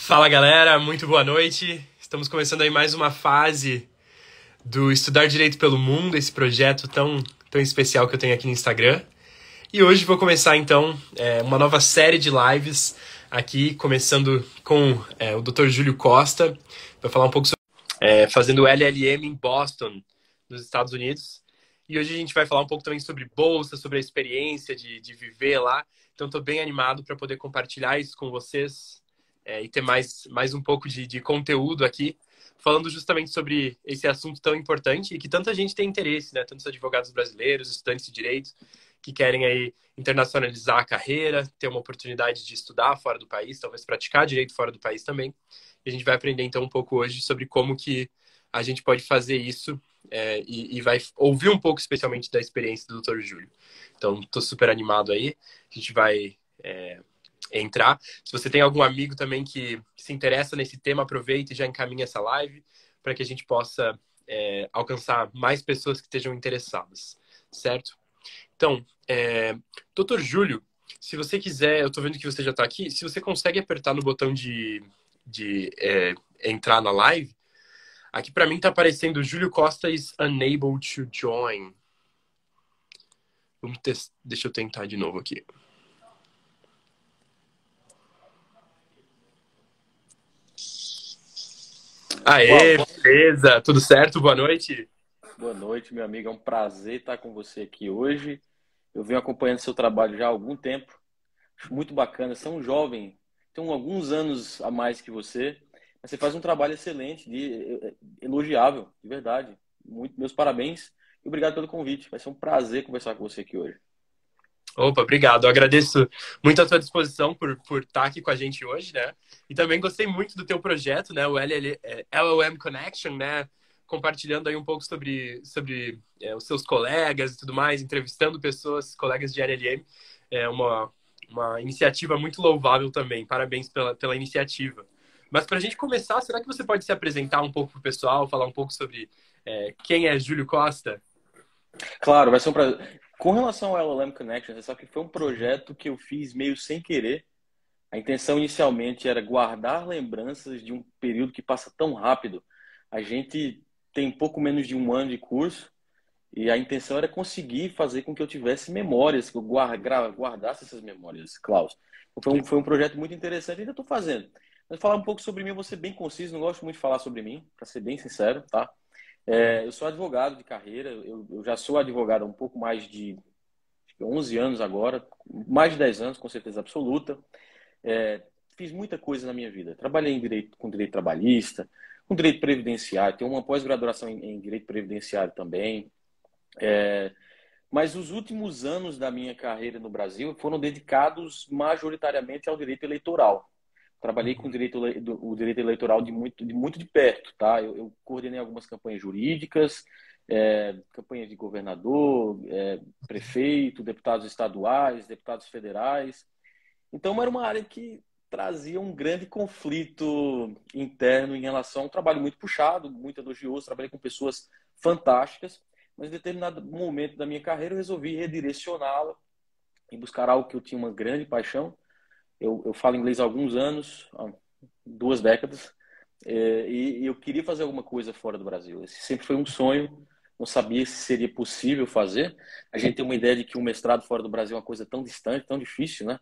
Fala galera, muito boa noite. Estamos começando aí mais uma fase do Estudar Direito pelo Mundo, esse projeto tão, tão especial que eu tenho aqui no Instagram. E hoje vou começar então é, uma nova série de lives aqui, começando com é, o Dr. Júlio Costa, para falar um pouco sobre é, fazendo LLM em Boston, nos Estados Unidos. E hoje a gente vai falar um pouco também sobre bolsa, sobre a experiência de, de viver lá. Então, estou bem animado para poder compartilhar isso com vocês é, e ter mais, mais um pouco de, de conteúdo aqui, falando justamente sobre esse assunto tão importante e que tanta gente tem interesse, né? Tantos advogados brasileiros, estudantes de direito, que querem aí internacionalizar a carreira, ter uma oportunidade de estudar fora do país, talvez praticar direito fora do país também. E a gente vai aprender então um pouco hoje sobre como que a gente pode fazer isso é, e, e, vai ouvir um pouco especialmente da experiência do Dr. Júlio. Então, estou super animado aí. A gente vai é, entrar. Se você tem algum amigo também que se interessa nesse tema, aproveite e já encaminhe essa live para que a gente possa é, alcançar mais pessoas que estejam interessadas, certo? Então, é. Júlio, se você quiser, eu estou vendo que você já está aqui, se você consegue apertar no botão de, de é, entrar na live, aqui para mim está aparecendo Júlio Costa is unable to join. Vamos Deixa eu tentar de novo aqui. Aê, beleza. Tudo certo? Boa noite. Boa noite, meu amigo. É um prazer estar com você aqui hoje. Eu venho acompanhando seu trabalho já há algum tempo. Acho muito bacana. Você é um jovem, tem alguns anos a mais que você, mas você faz um trabalho excelente, de, elogiável, de verdade. Muito, meus parabéns e obrigado pelo convite. Vai ser um prazer conversar com você aqui hoje. Opa, obrigado. Eu agradeço muito a tua disposição por, por estar aqui com a gente hoje, né? E também gostei muito do teu projeto, né? O LLM é, Connection, né? Compartilhando aí um pouco sobre, sobre é, os seus colegas e tudo mais, entrevistando pessoas, colegas de LLM. É uma, uma iniciativa muito louvável também. Parabéns pela, pela iniciativa. Mas para a gente começar, será que você pode se apresentar um pouco para o pessoal, falar um pouco sobre é, quem é Júlio Costa? Claro, vai ser um prazer. Com relação ao LLM Connection, você sabe que foi um projeto que eu fiz meio sem querer. A intenção inicialmente era guardar lembranças de um período que passa tão rápido. A gente tem pouco menos de um ano de curso e a intenção era conseguir fazer com que eu tivesse memórias, que eu guardasse essas memórias, Klaus. Foi um, foi um projeto muito interessante ainda estou fazendo. Mas falar um pouco sobre mim, eu vou ser bem conciso, não gosto muito de falar sobre mim, para ser bem sincero, tá? É, eu sou advogado de carreira, eu, eu, já sou advogado há um pouco mais de 11 anos agora, mais de 10 anos, com certeza absoluta. É, fiz muita coisa na minha vida. Trabalhei em direito, com direito trabalhista, com direito previdenciário, tenho uma pós-graduação em, em, direito previdenciário também. É, mas os últimos anos da minha carreira no Brasil foram dedicados majoritariamente ao direito eleitoral. Trabalhei com o direito, o direito eleitoral de muito, de muito de perto, tá? Eu, eu coordenei algumas campanhas jurídicas, é, campanhas de governador, é, prefeito, deputados estaduais, deputados federais. Então, era uma área que trazia um grande conflito interno em relação a um trabalho muito puxado, muito elogioso. Trabalhei com pessoas fantásticas, mas em determinado momento da minha carreira eu resolvi redirecioná-la e buscar algo que eu tinha uma grande paixão, eu, eu falo inglês há alguns anos, há duas décadas, é, e, e eu queria fazer alguma coisa fora do Brasil. Esse sempre foi um sonho, não sabia se seria possível fazer. A gente tem uma ideia de que um mestrado fora do Brasil é uma coisa tão distante, tão difícil, né?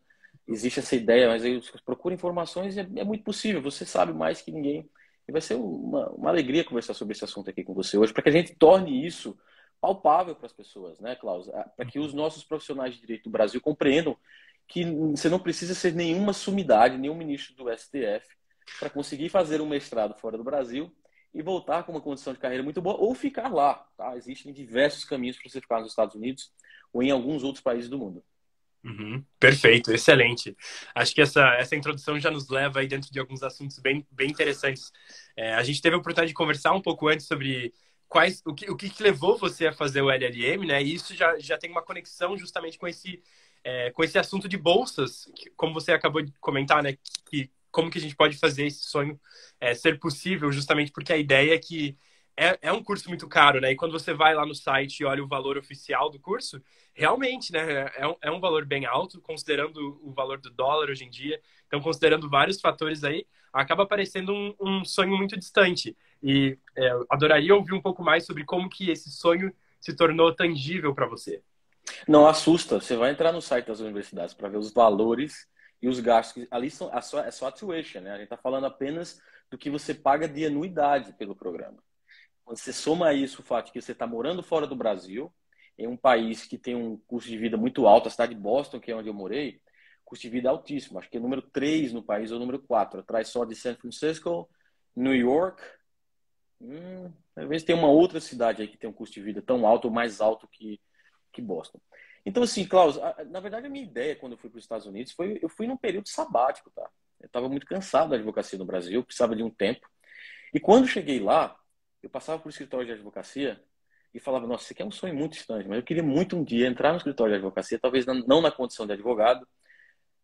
Existe essa ideia, mas aí procura informações e é, é muito possível. Você sabe mais que ninguém. E vai ser uma, uma alegria conversar sobre esse assunto aqui com você hoje, para que a gente torne isso palpável para as pessoas, né, Klaus? Para que os nossos profissionais de direito do Brasil compreendam que você não precisa ser nenhuma sumidade, nenhum ministro do STF para conseguir fazer um mestrado fora do Brasil e voltar com uma condição de carreira muito boa ou ficar lá. Tá? Existem diversos caminhos para você ficar nos Estados Unidos ou em alguns outros países do mundo. Uhum, perfeito, excelente. Acho que essa, essa introdução já nos leva aí dentro de alguns assuntos bem, bem interessantes. É, a gente teve a oportunidade de conversar um pouco antes sobre quais o que, o que levou você a fazer o LLM, né? E isso já, já tem uma conexão justamente com esse é, com esse assunto de bolsas, que, como você acabou de comentar, né, que, como que a gente pode fazer esse sonho é, ser possível, justamente porque a ideia é que é, é um curso muito caro, né? E quando você vai lá no site e olha o valor oficial do curso, realmente, né? É um, é um valor bem alto, considerando o valor do dólar hoje em dia. Então, considerando vários fatores aí, acaba parecendo um, um sonho muito distante. E é, adoraria ouvir um pouco mais sobre como que esse sonho se tornou tangível para você. Não assusta. Você vai entrar no site das universidades para ver os valores e os gastos. Ali são, é, só, é só tuition, né? A gente está falando apenas do que você paga de anuidade pelo programa. Quando você soma isso o fato de que você está morando fora do Brasil, em um país que tem um custo de vida muito alto, a cidade de Boston, que é onde eu morei, custo de vida é altíssimo. Acho que é número 3 no país ou número 4. Atrás só de San Francisco, New York. Hum, talvez tenha uma outra cidade aí que tem um custo de vida tão alto ou mais alto que, que Boston. Então, assim, Klaus, na verdade a minha ideia quando eu fui para os Estados Unidos foi, eu fui num período sabático, tá? Eu estava muito cansado da advocacia no Brasil, precisava de um tempo. E quando cheguei lá, eu passava por escritório de advocacia e falava, nossa, isso aqui é um sonho muito estranho, mas eu queria muito um dia entrar no escritório de advocacia, talvez não na condição de advogado,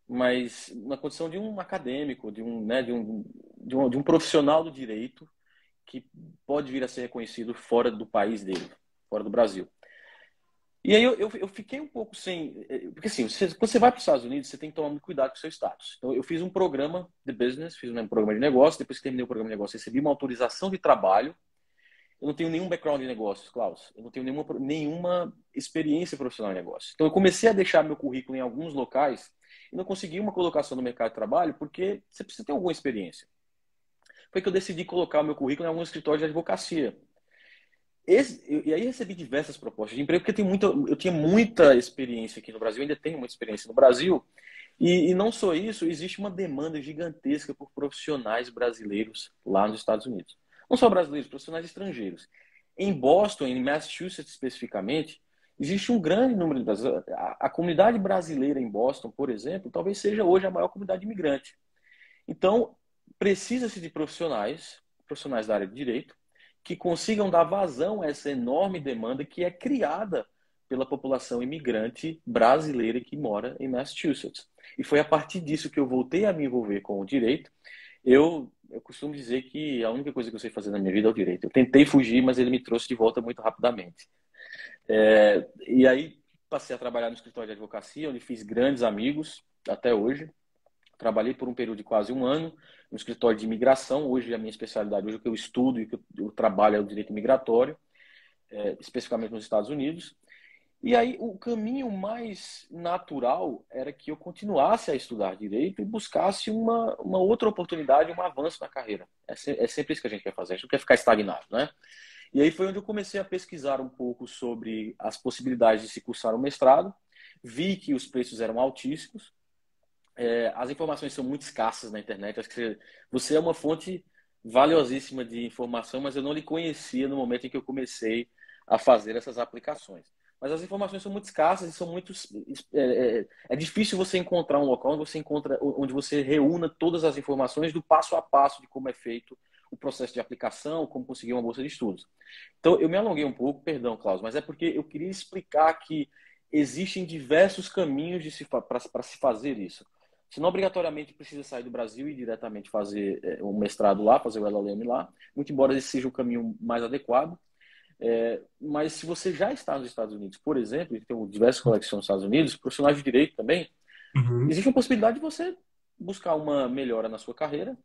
mas na condição de um acadêmico, de um, né, de um, de um, de um profissional do direito que pode vir a ser reconhecido fora do país dele, fora do Brasil. E aí eu, eu, eu, fiquei um pouco sem. Eh, porque assim, você, quando você vai para os Estados Unidos, você tem que tomar muito cuidado com o seu status. Então, eu fiz um programa de business, fiz um programa de negócio, depois que terminei o programa de negócio, recebi uma autorização de trabalho. Eu não tenho nenhum background de negócios, Klaus. Eu não tenho nenhuma, nenhuma experiência profissional em negócio. Então, eu comecei a deixar meu currículo em alguns locais e não consegui uma colocação no mercado de trabalho porque você precisa ter alguma experiência. Foi que eu decidi colocar o meu currículo em algum escritório de advocacia. Esse, eu, e aí recebi diversas propostas de emprego, porque tenho muita, eu tinha muita experiência aqui no Brasil, ainda tenho muita experiência no Brasil. E, e, não só isso, existe uma demanda gigantesca por profissionais brasileiros lá nos Estados Unidos. Não só brasileiros, profissionais estrangeiros. Em Boston, em Massachusetts especificamente, existe um grande número de brasileiros. A, a comunidade brasileira em Boston, por exemplo, talvez seja hoje a maior comunidade imigrante. Então, precisa-se de profissionais, profissionais da área de direito, que consigam dar vazão a essa enorme demanda que é criada pela população imigrante brasileira que mora em Massachusetts. E foi a partir disso que eu voltei a me envolver com o direito. Eu, eu costumo dizer que a única coisa que eu sei fazer na minha vida é o direito. Eu tentei fugir, mas ele me trouxe de volta muito rapidamente. É, e aí passei a trabalhar no escritório de advocacia, onde fiz grandes amigos até hoje. Trabalhei por um período de quase um ano no escritório de imigração. Hoje a minha especialidade, hoje o que eu estudo e que eu trabalho é o direito migratório, é, especificamente nos Estados Unidos. E aí o caminho mais natural era que eu continuasse a estudar direito e buscasse uma, uma outra oportunidade, um avanço na carreira. É, se, é sempre isso que a gente quer fazer, a gente não quer ficar estagnado, né? E aí foi onde eu comecei a pesquisar um pouco sobre as possibilidades de se cursar um mestrado. Vi que os preços eram altíssimos, é, as informações são muito escassas na internet. Acho que você é uma fonte valiosíssima de informação, mas eu não lhe conhecia no momento em que eu comecei a fazer essas aplicações. Mas as informações são muito escassas e são muito é, é, é difícil você encontrar um local onde você encontra onde você reúna todas as informações do passo a passo de como é feito o processo de aplicação, como conseguir uma bolsa de estudos. Então eu me alonguei um pouco, perdão, Klaus, mas é porque eu queria explicar que existem diversos caminhos para se fazer isso. Você não obrigatoriamente precisa sair do Brasil e diretamente fazer é, um mestrado lá, fazer o LLM lá, muito embora esse seja o caminho mais adequado. É, mas se você já está nos Estados Unidos, por exemplo, e tem diversas coleções nos Estados Unidos, profissionais de direito também, uhum. existe a possibilidade de você buscar uma melhora na sua carreira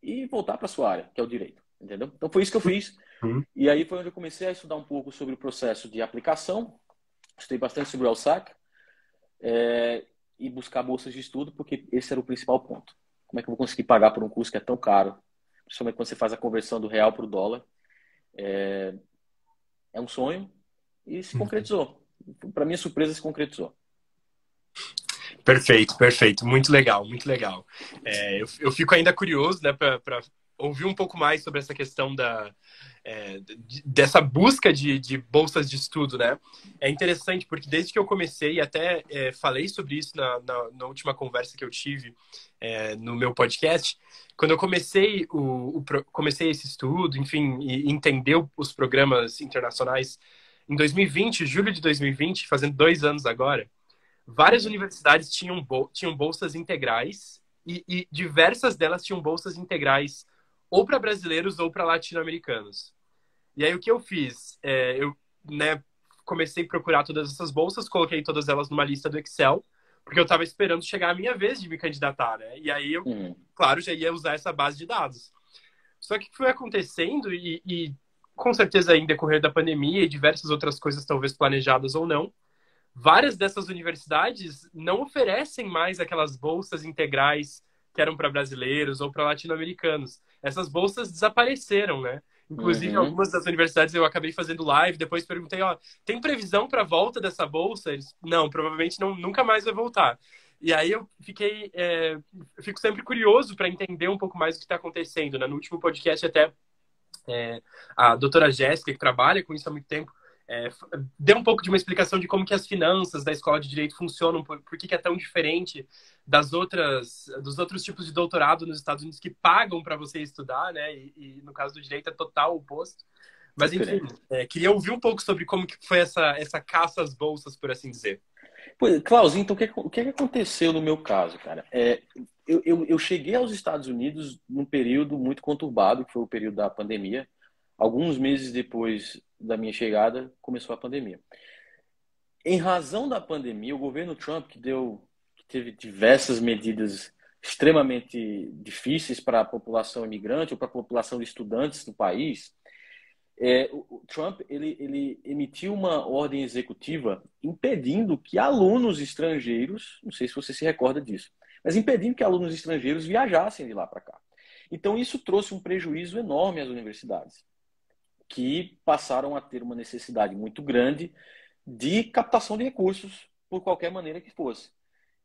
e voltar para a sua área, que é o direito. Entendeu? Então foi isso que eu fiz. Uhum. E aí foi onde eu comecei a estudar um pouco sobre o processo de aplicação. Estudei bastante sobre o LSAC. É, e buscar bolsas de estudo, porque esse era o principal ponto. Como é que eu vou conseguir pagar por um curso que é tão caro? Principalmente quando você faz a conversão do real para o dólar. É, é um sonho e se uhum. concretizou. Para minha surpresa, se concretizou. Perfeito, perfeito. Muito legal, muito legal. É, eu, eu fico ainda curioso né, para ouvir um pouco mais sobre essa questão da, é, dessa busca de, de, bolsas de estudo, né? É interessante porque desde que eu comecei, até é, falei sobre isso na, na, na, última conversa que eu tive é, no meu podcast, quando eu comecei o, o, comecei esse estudo, enfim, e entender os programas internacionais em 2020, julho de 2020, fazendo dois anos agora, várias universidades tinham, tinham bolsas integrais e, e diversas delas tinham bolsas integrais ou para brasileiros ou para latino-americanos. E aí o que eu fiz? É, eu né, comecei a procurar todas essas bolsas, coloquei todas elas numa lista do Excel, porque eu estava esperando chegar a minha vez de me candidatar, né? E aí eu, uhum. claro, já ia usar essa base de dados. Só que o que foi acontecendo, e, e com certeza em decorrer da pandemia e diversas outras coisas talvez planejadas ou não, várias dessas universidades não oferecem mais aquelas bolsas integrais que eram para brasileiros ou para latino-americanos. Essas bolsas desapareceram, né? Inclusive, uhum. algumas das universidades eu acabei fazendo live, depois perguntei, ó, tem previsão para volta dessa bolsa? Eles, não, provavelmente não, nunca mais vai voltar. E aí eu fiquei, é, fico sempre curioso para entender um pouco mais o que está acontecendo. Né? No último podcast até é, a doutora Jéssica, que trabalha com isso há muito tempo, é, deu um pouco de uma explicação de como que as finanças da escola de direito funcionam, por, por que, que é tão diferente das outras, dos outros tipos de doutorado nos Estados Unidos que pagam para você estudar, né? E, e, no caso do direito é total o oposto. Mas enfim, é, queria ouvir um pouco sobre como que foi essa, essa caça às bolsas, por assim dizer. Pois, Klaus, então o que, o que aconteceu no meu caso, cara? É, eu, eu, eu cheguei aos Estados Unidos num período muito conturbado, que foi o período da pandemia. Alguns meses depois da minha chegada, começou a pandemia. Em razão da pandemia, o governo Trump, que deu, que teve diversas medidas extremamente difíceis para a população imigrante ou para a população de estudantes do país, é, o Trump ele, ele emitiu uma ordem executiva impedindo que alunos estrangeiros, não sei se você se recorda disso, mas impedindo que alunos estrangeiros viajassem de lá para cá. Então isso trouxe um prejuízo enorme às universidades que passaram a ter uma necessidade muito grande de captação de recursos por qualquer maneira que fosse.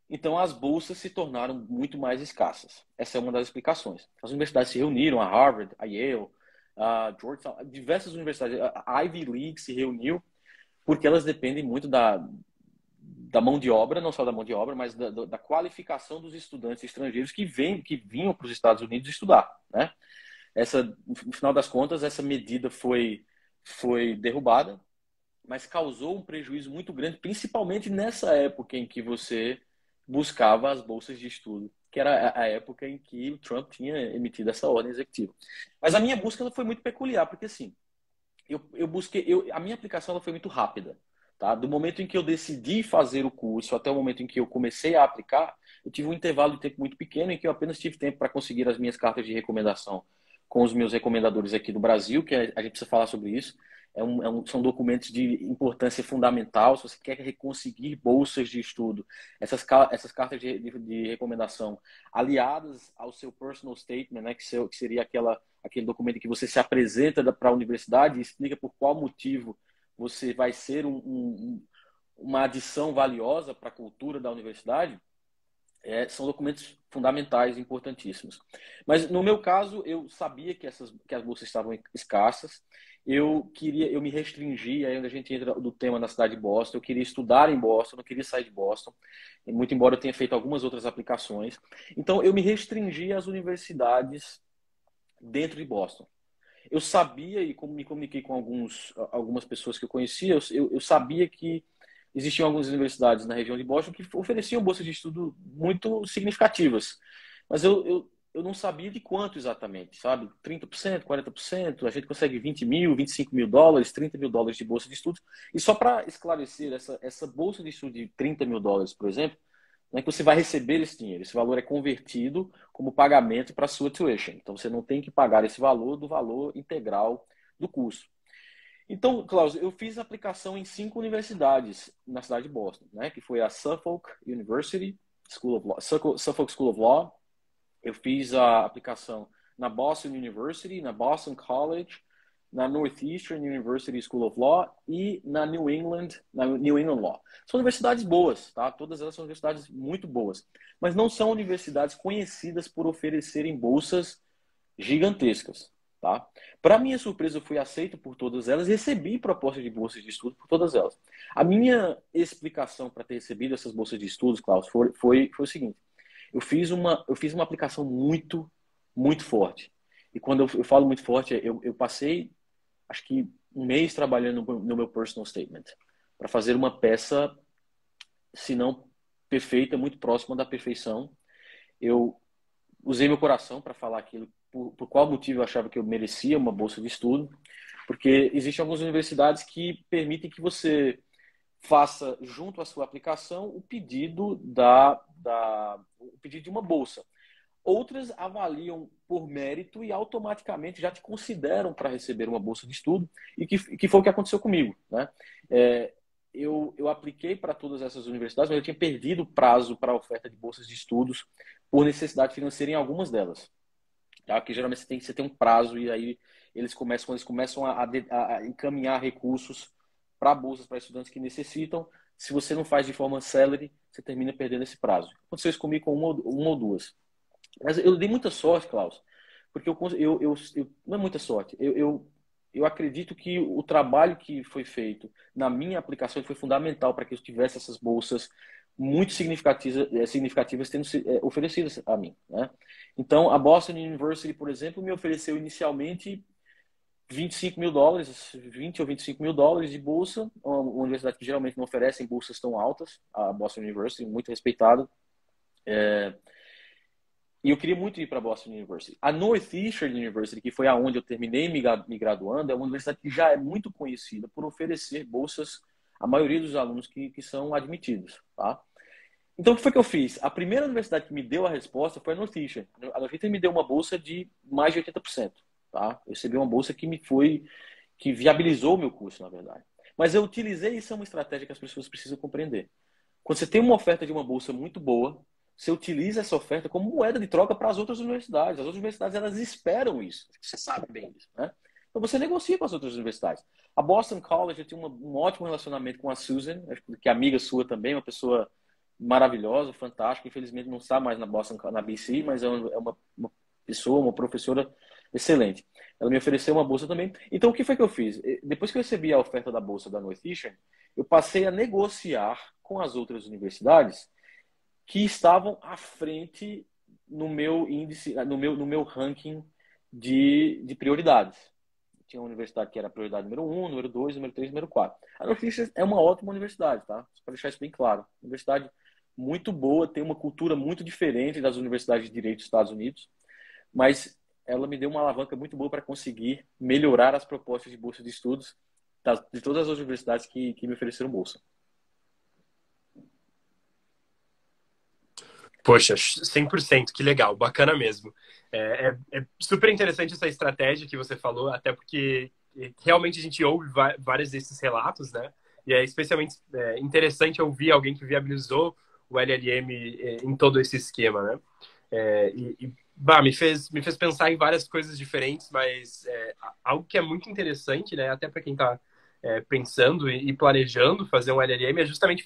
Então, as bolsas se tornaram muito mais escassas. Essa é uma das explicações. As universidades se reuniram, a Harvard, a Yale, a Georgetown, diversas universidades, a Ivy League se reuniu, porque elas dependem muito da, da mão de obra, não só da mão de obra, mas da, da qualificação dos estudantes estrangeiros que, vêm, que vinham para os Estados Unidos estudar. Né? Essa, no final das contas, essa medida foi, foi derrubada, mas causou um prejuízo muito grande, principalmente nessa época em que você buscava as bolsas de estudo, que era a época em que o Trump tinha emitido essa ordem executiva. Mas a minha busca foi muito peculiar, porque assim, eu, eu busquei, eu, a minha aplicação foi muito rápida. Tá? Do momento em que eu decidi fazer o curso até o momento em que eu comecei a aplicar, eu tive um intervalo de tempo muito pequeno em que eu apenas tive tempo para conseguir as minhas cartas de recomendação com os meus recomendadores aqui do Brasil, que a gente precisa falar sobre isso. É um, é um, são documentos de importância fundamental. Se você quer conseguir bolsas de estudo, essas, essas cartas de, de, de, recomendação aliadas ao seu personal statement, né, que, seu, que seria aquela, aquele documento que você se apresenta para a universidade e explica por qual motivo você vai ser um, um, uma adição valiosa para a cultura da universidade, é, são documentos fundamentais, importantíssimos. Mas no meu caso, eu sabia que essas que as bolsas estavam escassas. Eu queria, eu me restringi, aí onde a gente entra do tema na cidade de Boston, eu queria estudar em Boston, não queria sair de Boston, muito embora eu tenha feito algumas outras aplicações. Então eu me restringi às universidades dentro de Boston. Eu sabia e como me comuniquei com alguns, algumas pessoas que eu conhecia, eu, eu sabia que existiam algumas universidades na região de Boston que ofereciam bolsas de estudo muito significativas. Mas eu, eu, eu não sabia de quanto exatamente, sabe? 30%, 40%, a gente consegue 20 mil, 25 mil dólares, 30 mil dólares de bolsa de estudos. E só para esclarecer, essa, essa bolsa de estudo de 30 mil dólares, por exemplo, é que você vai receber esse dinheiro. Esse valor é convertido como pagamento para a sua tuition. Então, você não tem que pagar esse valor do valor integral do curso. Então, Klaus, eu fiz aplicação em cinco universidades na cidade de Boston, né? Que foi a Suffolk University School of Law, Suffolk School of Law. Eu fiz a aplicação na Boston University, na Boston College, na Northeastern University School of Law e na New England, na New England Law. São universidades boas, tá? Todas elas são universidades muito boas, mas não são universidades conhecidas por oferecerem bolsas gigantescas. Tá? Para minha surpresa, eu fui aceito por todas elas e recebi propostas de bolsas de estudo por todas elas. A minha explicação para ter recebido essas bolsas de estudos, Klaus, foi, foi, foi o seguinte: eu fiz, uma, eu fiz uma aplicação muito, muito forte. E quando eu, eu falo muito forte, eu, eu passei, acho que um mês trabalhando no, no meu personal statement para fazer uma peça, se não perfeita, muito próxima da perfeição. Eu usei meu coração para falar aquilo por, por qual motivo eu achava que eu merecia uma bolsa de estudo, Porque existem algumas universidades que permitem que você faça, junto à sua aplicação, o pedido, da, da, o pedido de uma bolsa. Outras avaliam por mérito e automaticamente já te consideram para receber uma bolsa de estudo, e que, que foi o que aconteceu comigo. Né? É, eu, eu apliquei para todas essas universidades, mas eu tinha perdido o prazo para a oferta de bolsas de estudos por necessidade financeira em algumas delas. Tá? Que geralmente você tem, você tem um prazo e aí eles começam, eles começam a, a, a encaminhar recursos para bolsas para estudantes que necessitam, se você não faz de forma celery, você termina perdendo esse prazo. Aconteceu isso comigo com uma, uma ou duas. Mas eu dei muita sorte, Klaus, porque eu, eu, eu, eu não é muita sorte. Eu, eu, eu acredito que o trabalho que foi feito na minha aplicação foi fundamental para que eu tivesse essas bolsas muito significativas, eh, significativas tendo é, oferecidas a mim. Né? Então, a Boston University, por exemplo, me ofereceu inicialmente 25 mil dólares, 20 ou 25 mil dólares de bolsa, uma universidade que geralmente não oferece bolsas tão altas, a Boston University, muito respeitada. É, e eu queria muito ir para Boston University. A Northeastern University, que foi aonde eu terminei me graduando, é uma universidade que já é muito conhecida por oferecer bolsas à maioria dos alunos que, que são admitidos. Tá? Então, o que foi que eu fiz? A primeira universidade que me deu a resposta foi a Northeastern. A Northeastern me deu uma bolsa de mais de 80%. Tá? Eu recebi uma bolsa que me foi, que viabilizou o meu curso, na verdade. Mas eu utilizei, isso é uma estratégia que as pessoas precisam compreender. Quando você tem uma oferta de uma bolsa muito boa, você utiliza essa oferta como moeda de troca para as outras universidades. As outras universidades elas esperam isso. Você sabe bem disso, né? Então você negocia com as outras universidades. A Boston College eu tinha um ótimo relacionamento com a Susan, que é amiga sua também, uma pessoa maravilhosa, fantástica. Infelizmente não está mais na Boston, na BC, mas é uma, é uma pessoa, uma professora excelente. Ela me ofereceu uma bolsa também. Então o que foi que eu fiz? Depois que eu recebi a oferta da bolsa da Northeastern, eu passei a negociar com as outras universidades que estavam à frente no meu índice, no meu, no meu ranking de, de prioridades. Tinha uma universidade que era prioridade número 1, número 2, número 3, número 4. A Northeastern é uma ótima universidade, tá? Para deixar isso bem claro. Universidade muito boa, tem uma cultura muito diferente das universidades de direito dos Estados Unidos, mas ela me deu uma alavanca muito boa para conseguir melhorar as propostas de bolsa de estudos de todas as universidades que, que me ofereceram bolsa. Poxa, 100%, que legal, bacana mesmo. É, é, é, super interessante essa estratégia que você falou, até porque realmente a gente ouve vários desses relatos, né? E é especialmente é, interessante ouvir alguém que viabilizou o LLM é, em todo esse esquema, né? É, e, e bah, me, fez, me fez pensar em várias coisas diferentes, mas é, algo que é muito interessante, né? Até para quem está pensando e, e planejando fazer um LLM é justamente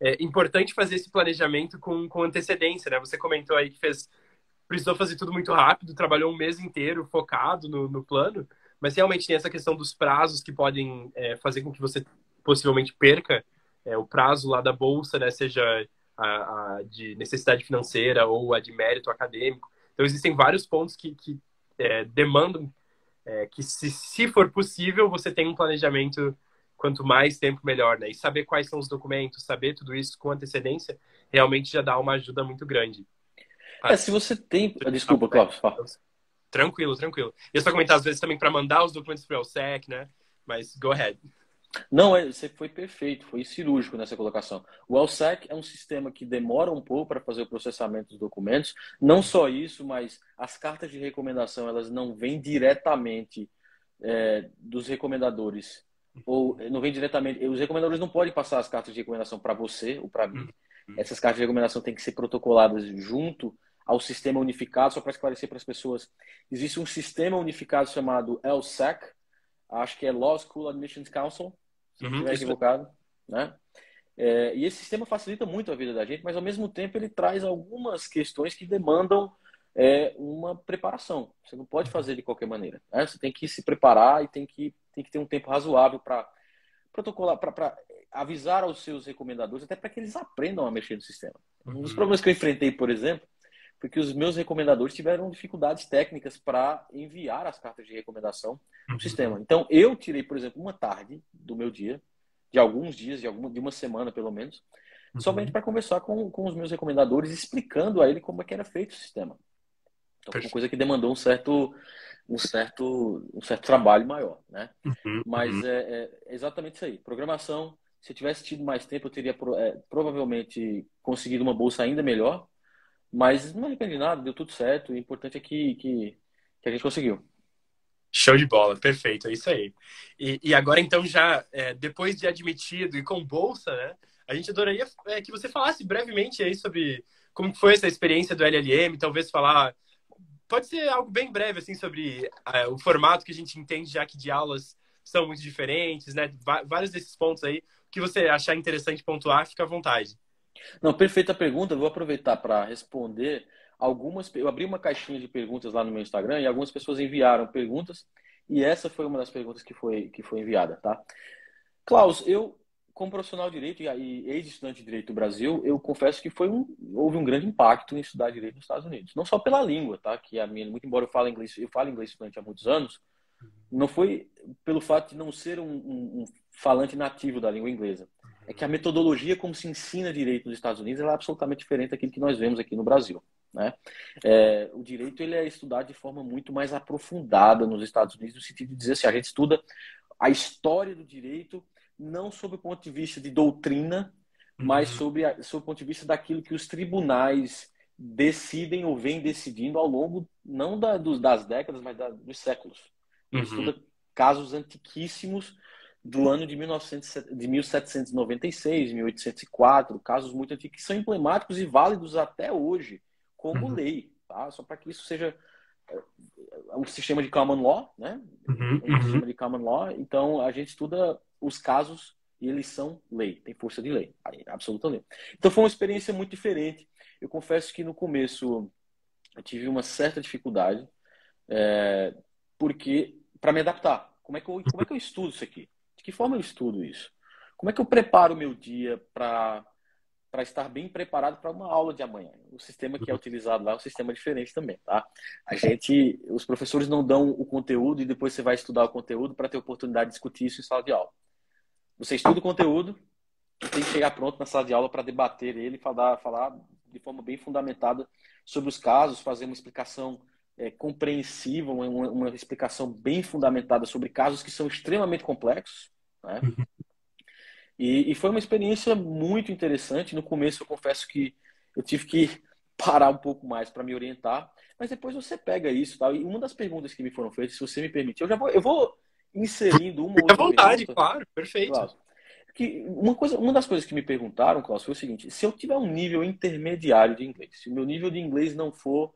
é importante fazer esse planejamento com, com antecedência, né? Você comentou aí que fez, precisou fazer tudo muito rápido, trabalhou um mês inteiro focado no, no plano, mas realmente tem essa questão dos prazos que podem é, fazer com que você possivelmente perca é, o prazo lá da bolsa, né? Seja a, a, de necessidade financeira ou a de mérito acadêmico. Então existem vários pontos que, que é, demandam é, que, se, se for possível, você tenha um planejamento quanto mais tempo melhor, né? E saber quais são os documentos, saber tudo isso com antecedência, realmente já dá uma ajuda muito grande. É, se você tem. Desculpa, Cláudio. Tranquilo, tranquilo. E eu só comentar às vezes também para mandar os documentos para o SEC, né? Mas go ahead. Não, é, você foi perfeito, foi cirúrgico nessa colocação. O LSEC é um sistema que demora um pouco para fazer o processamento dos documentos. Não só isso, mas as cartas de recomendação elas não vêm diretamente é, dos recomendadores ou não vem diretamente. Os recomendadores não podem passar as cartas de recomendação para você ou para mim. Uhum. Essas cartas de recomendação têm que ser protocoladas junto ao sistema unificado, só para esclarecer para as pessoas. Existe um sistema unificado chamado LSEC, acho que é Law School Admissions Council, se uhum, estiver equivocado. Né? É, e esse sistema facilita muito a vida da gente, mas ao mesmo tempo ele traz algumas questões que demandam é, uma preparação. Você não pode fazer de qualquer maneira. Né? Você tem que se preparar e tem que tem que ter um tempo razoável para protocolar, para avisar aos seus recomendadores, até para que eles aprendam a mexer no sistema. Uhum. Um dos problemas que eu enfrentei, por exemplo, foi que os meus recomendadores tiveram dificuldades técnicas para enviar as cartas de recomendação no uhum. sistema. Então, eu tirei, por exemplo, uma tarde do meu dia, de alguns dias, de, alguma, de uma semana pelo menos, uhum. somente para conversar com, com os meus recomendadores, explicando a ele como é que era feito o sistema. Então, uma coisa que demandou um certo um certo, um certo trabalho maior, né? Uhum, Mas uhum. é, é, exatamente isso aí. Programação, se eu tivesse tido mais tempo, eu teria é, provavelmente conseguido uma bolsa ainda melhor, mas não me arrependi nada, deu tudo certo. O importante é que, que, que a gente conseguiu. Show de bola, perfeito, é isso aí. E, e agora, então, já é, depois de admitido e com bolsa, né? A gente adoraria é, que você falasse brevemente aí sobre como foi essa experiência do LLM, talvez falar. Pode ser algo bem breve, assim, sobre é, o formato que a gente entende, já que de aulas são muito diferentes, né? Vários desses pontos aí, que você achar interessante pontuar, fica à vontade. Não, perfeita pergunta. Vou aproveitar para responder algumas. Eu abri uma caixinha de perguntas lá no meu Instagram e algumas pessoas enviaram perguntas e essa foi uma das perguntas que foi, que foi enviada, tá? Klaus, eu, como profissional de direito e ex-estudante de direito do Brasil, eu confesso que foi um, houve um grande impacto em estudar direito nos Estados Unidos. Não só pela língua, tá? Que a minha, muito embora eu fale inglês, eu falo inglês estudante há muitos anos, não foi pelo fato de não ser um, um, um falante nativo da língua inglesa. É que a metodologia como se ensina direito nos Estados Unidos é absolutamente diferente daquilo que nós vemos aqui no Brasil. Né? É, o direito ele é estudado de forma muito mais aprofundada nos Estados Unidos, no sentido de dizer assim, a gente estuda a história do direito não sob o ponto de vista de doutrina, uhum. mas sob, a, sob o ponto de vista daquilo que os tribunais decidem ou vêm decidindo ao longo, não da, dos, das décadas, mas da, dos séculos. Uhum. Estuda casos antiquíssimos do ano de, 1900, de 1796, 1804, casos muito antigos que são emblemáticos e válidos até hoje como uhum. lei, tá? Só para que isso seja é, um sistema de common law, né? Uhum, um uhum. sistema de common law. Então a gente estuda os casos e eles são lei, tem força de lei, absoluta lei. Então foi uma experiência muito diferente. Eu confesso que no começo eu tive uma certa dificuldade, é, porque para me adaptar, como é que eu como é que eu estudo isso aqui? De que forma eu estudo isso? Como é que eu preparo o meu dia para para estar bem preparado para uma aula de amanhã. O sistema que é utilizado lá é um sistema diferente também, tá? A gente, os professores não dão o conteúdo e depois você vai estudar o conteúdo para ter oportunidade de discutir isso em sala de aula. Você estuda o conteúdo e tem que chegar pronto na sala de aula para debater ele, falar, falar de forma bem fundamentada sobre os casos, fazer uma explicação é, compreensiva, uma, uma explicação bem fundamentada sobre casos que são extremamente complexos, né? E, e, foi uma experiência muito interessante. No começo, eu confesso que eu tive que parar um pouco mais para me orientar, mas depois você pega isso. Tá? E uma das perguntas que me foram feitas, se você me permitir, eu já vou, eu vou inserindo uma outra. À vontade, pergunta, claro, perfeito. Claro. Que uma, coisa, uma das coisas que me perguntaram, Klaus, foi o seguinte: se eu tiver um nível intermediário de inglês, se o meu nível de inglês não for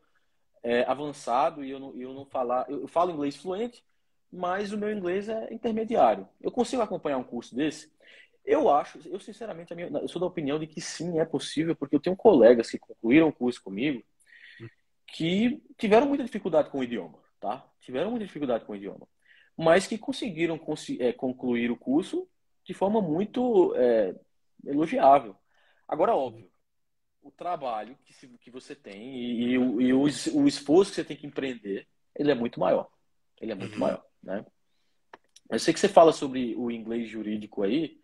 é, avançado e eu não, eu não falar, eu, eu falo inglês fluente, mas o meu inglês é intermediário, eu consigo acompanhar um curso desse? Eu acho, eu sinceramente, minha, eu sou da opinião de que sim, é possível, porque eu tenho colegas que concluíram o curso comigo que tiveram muita dificuldade com o idioma, tá? Tiveram muita dificuldade com o idioma, mas que conseguiram é, concluir o curso de forma muito é, elogiável. Agora, óbvio, o trabalho que, se, que você tem e, e, o, e o, o, esforço que você tem que empreender, ele é muito maior. Ele é muito uhum. maior, né? Eu sei que você fala sobre o inglês jurídico aí,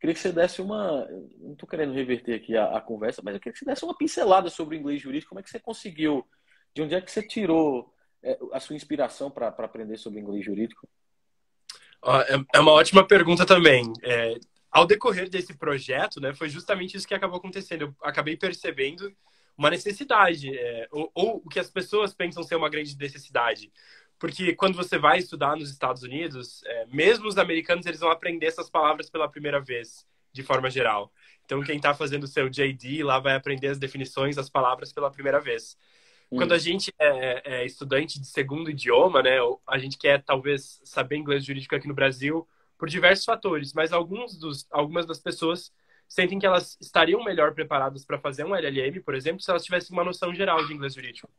Queria que você desse uma. Não estou querendo reverter aqui a, a, conversa, mas eu queria que você desse uma pincelada sobre o inglês jurídico. Como é que você conseguiu? De onde é que você tirou é, a sua inspiração para aprender sobre inglês jurídico? É, é uma ótima pergunta também. É, ao decorrer desse projeto, né, foi justamente isso que acabou acontecendo. Eu acabei percebendo uma necessidade, é, ou, ou, o que as pessoas pensam ser uma grande necessidade. Porque quando você vai estudar nos Estados Unidos, é, mesmo os americanos, eles vão aprender essas palavras pela primeira vez, de forma geral. Então, quem está fazendo o seu JD lá vai aprender as definições das palavras pela primeira vez. Hum. Quando a gente é, é, estudante de segundo idioma, né, a gente quer talvez saber inglês jurídico aqui no Brasil por diversos fatores, mas alguns dos, algumas das pessoas sentem que elas estariam melhor preparadas para fazer um LLM, por exemplo, se elas tivessem uma noção geral de inglês jurídico.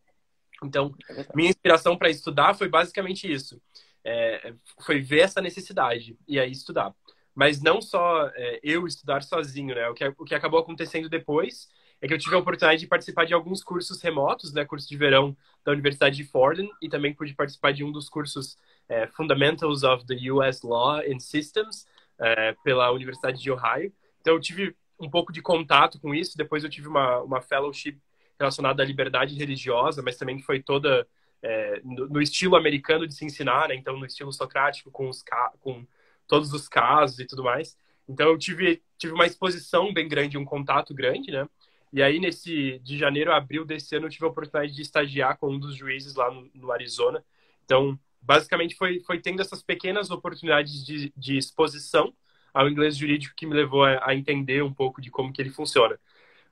Então, é minha inspiração para estudar foi basicamente isso. É, foi ver essa necessidade e aí estudar. Mas não só é, eu estudar sozinho, né? O que, o que acabou acontecendo depois é que eu tive a oportunidade de participar de alguns cursos remotos, né? Curso de verão da Universidade de Fordham e também pude participar de um dos cursos é, Fundamentals of the U.S. Law and Systems é, pela Universidade de Ohio. Então, eu tive um pouco de contato com isso. Depois eu tive uma, uma fellowship relacionada à liberdade religiosa, mas também foi toda é, no, no, estilo americano de se ensinar, né? Então, no estilo socrático, com, os, com todos os casos e tudo mais. Então, eu tive, tive uma exposição bem grande, um contato grande, né? E aí, nesse de janeiro a abril desse ano, eu tive a oportunidade de estagiar com um dos juízes lá no, no Arizona. Então, basicamente, foi, foi tendo essas pequenas oportunidades de, de exposição ao inglês jurídico que me levou a, a, entender um pouco de como que ele funciona.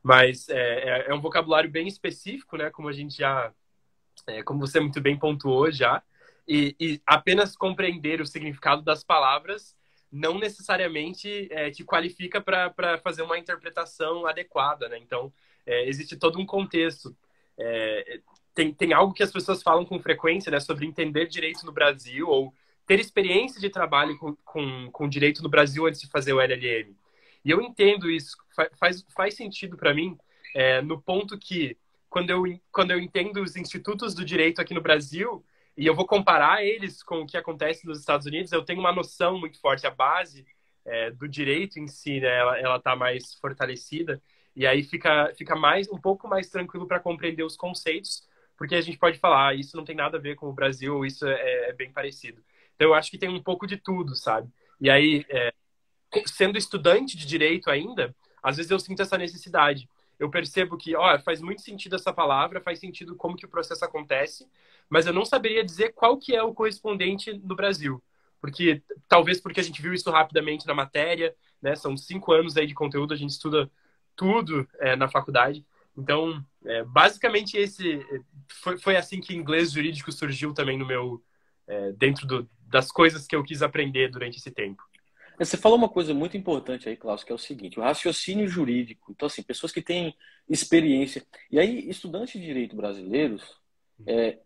Mas é, é, é um vocabulário bem específico, né? Como a gente já é, como você muito bem pontuou já, e, e, apenas compreender o significado das palavras não necessariamente é, te qualifica para fazer uma interpretação adequada, né? Então, é, existe todo um contexto. É, tem, tem algo que as pessoas falam com frequência, né? Sobre entender direito no Brasil ou ter experiência de trabalho com, com, com direito no Brasil antes de fazer o LLM. E eu entendo isso, faz, faz sentido para mim, é, no ponto que quando eu, quando eu entendo os institutos do direito aqui no Brasil e eu vou comparar eles com o que acontece nos Estados Unidos, eu tenho uma noção muito forte. A base é, do direito em si, né, ela, ela tá mais fortalecida e aí fica, fica mais um pouco mais tranquilo para compreender os conceitos, porque a gente pode falar, ah, isso não tem nada a ver com o Brasil, isso é, é, bem parecido. Então eu acho que tem um pouco de tudo, sabe? E aí, é, sendo estudante de direito ainda, às vezes eu sinto essa necessidade eu percebo que, ó, faz muito sentido essa palavra, faz sentido como que o processo acontece, mas eu não saberia dizer qual que é o correspondente no Brasil. Porque, talvez porque a gente viu isso rapidamente na matéria, né? São cinco anos aí de conteúdo, a gente estuda tudo é, na faculdade. Então, é, basicamente esse foi, foi assim que inglês jurídico surgiu também no meu é, dentro do, das coisas que eu quis aprender durante esse tempo. Você falou uma coisa muito importante aí, Klaus, que é o seguinte: o raciocínio jurídico. Então, assim, pessoas que têm experiência. E aí, estudantes de direito brasileiros, é,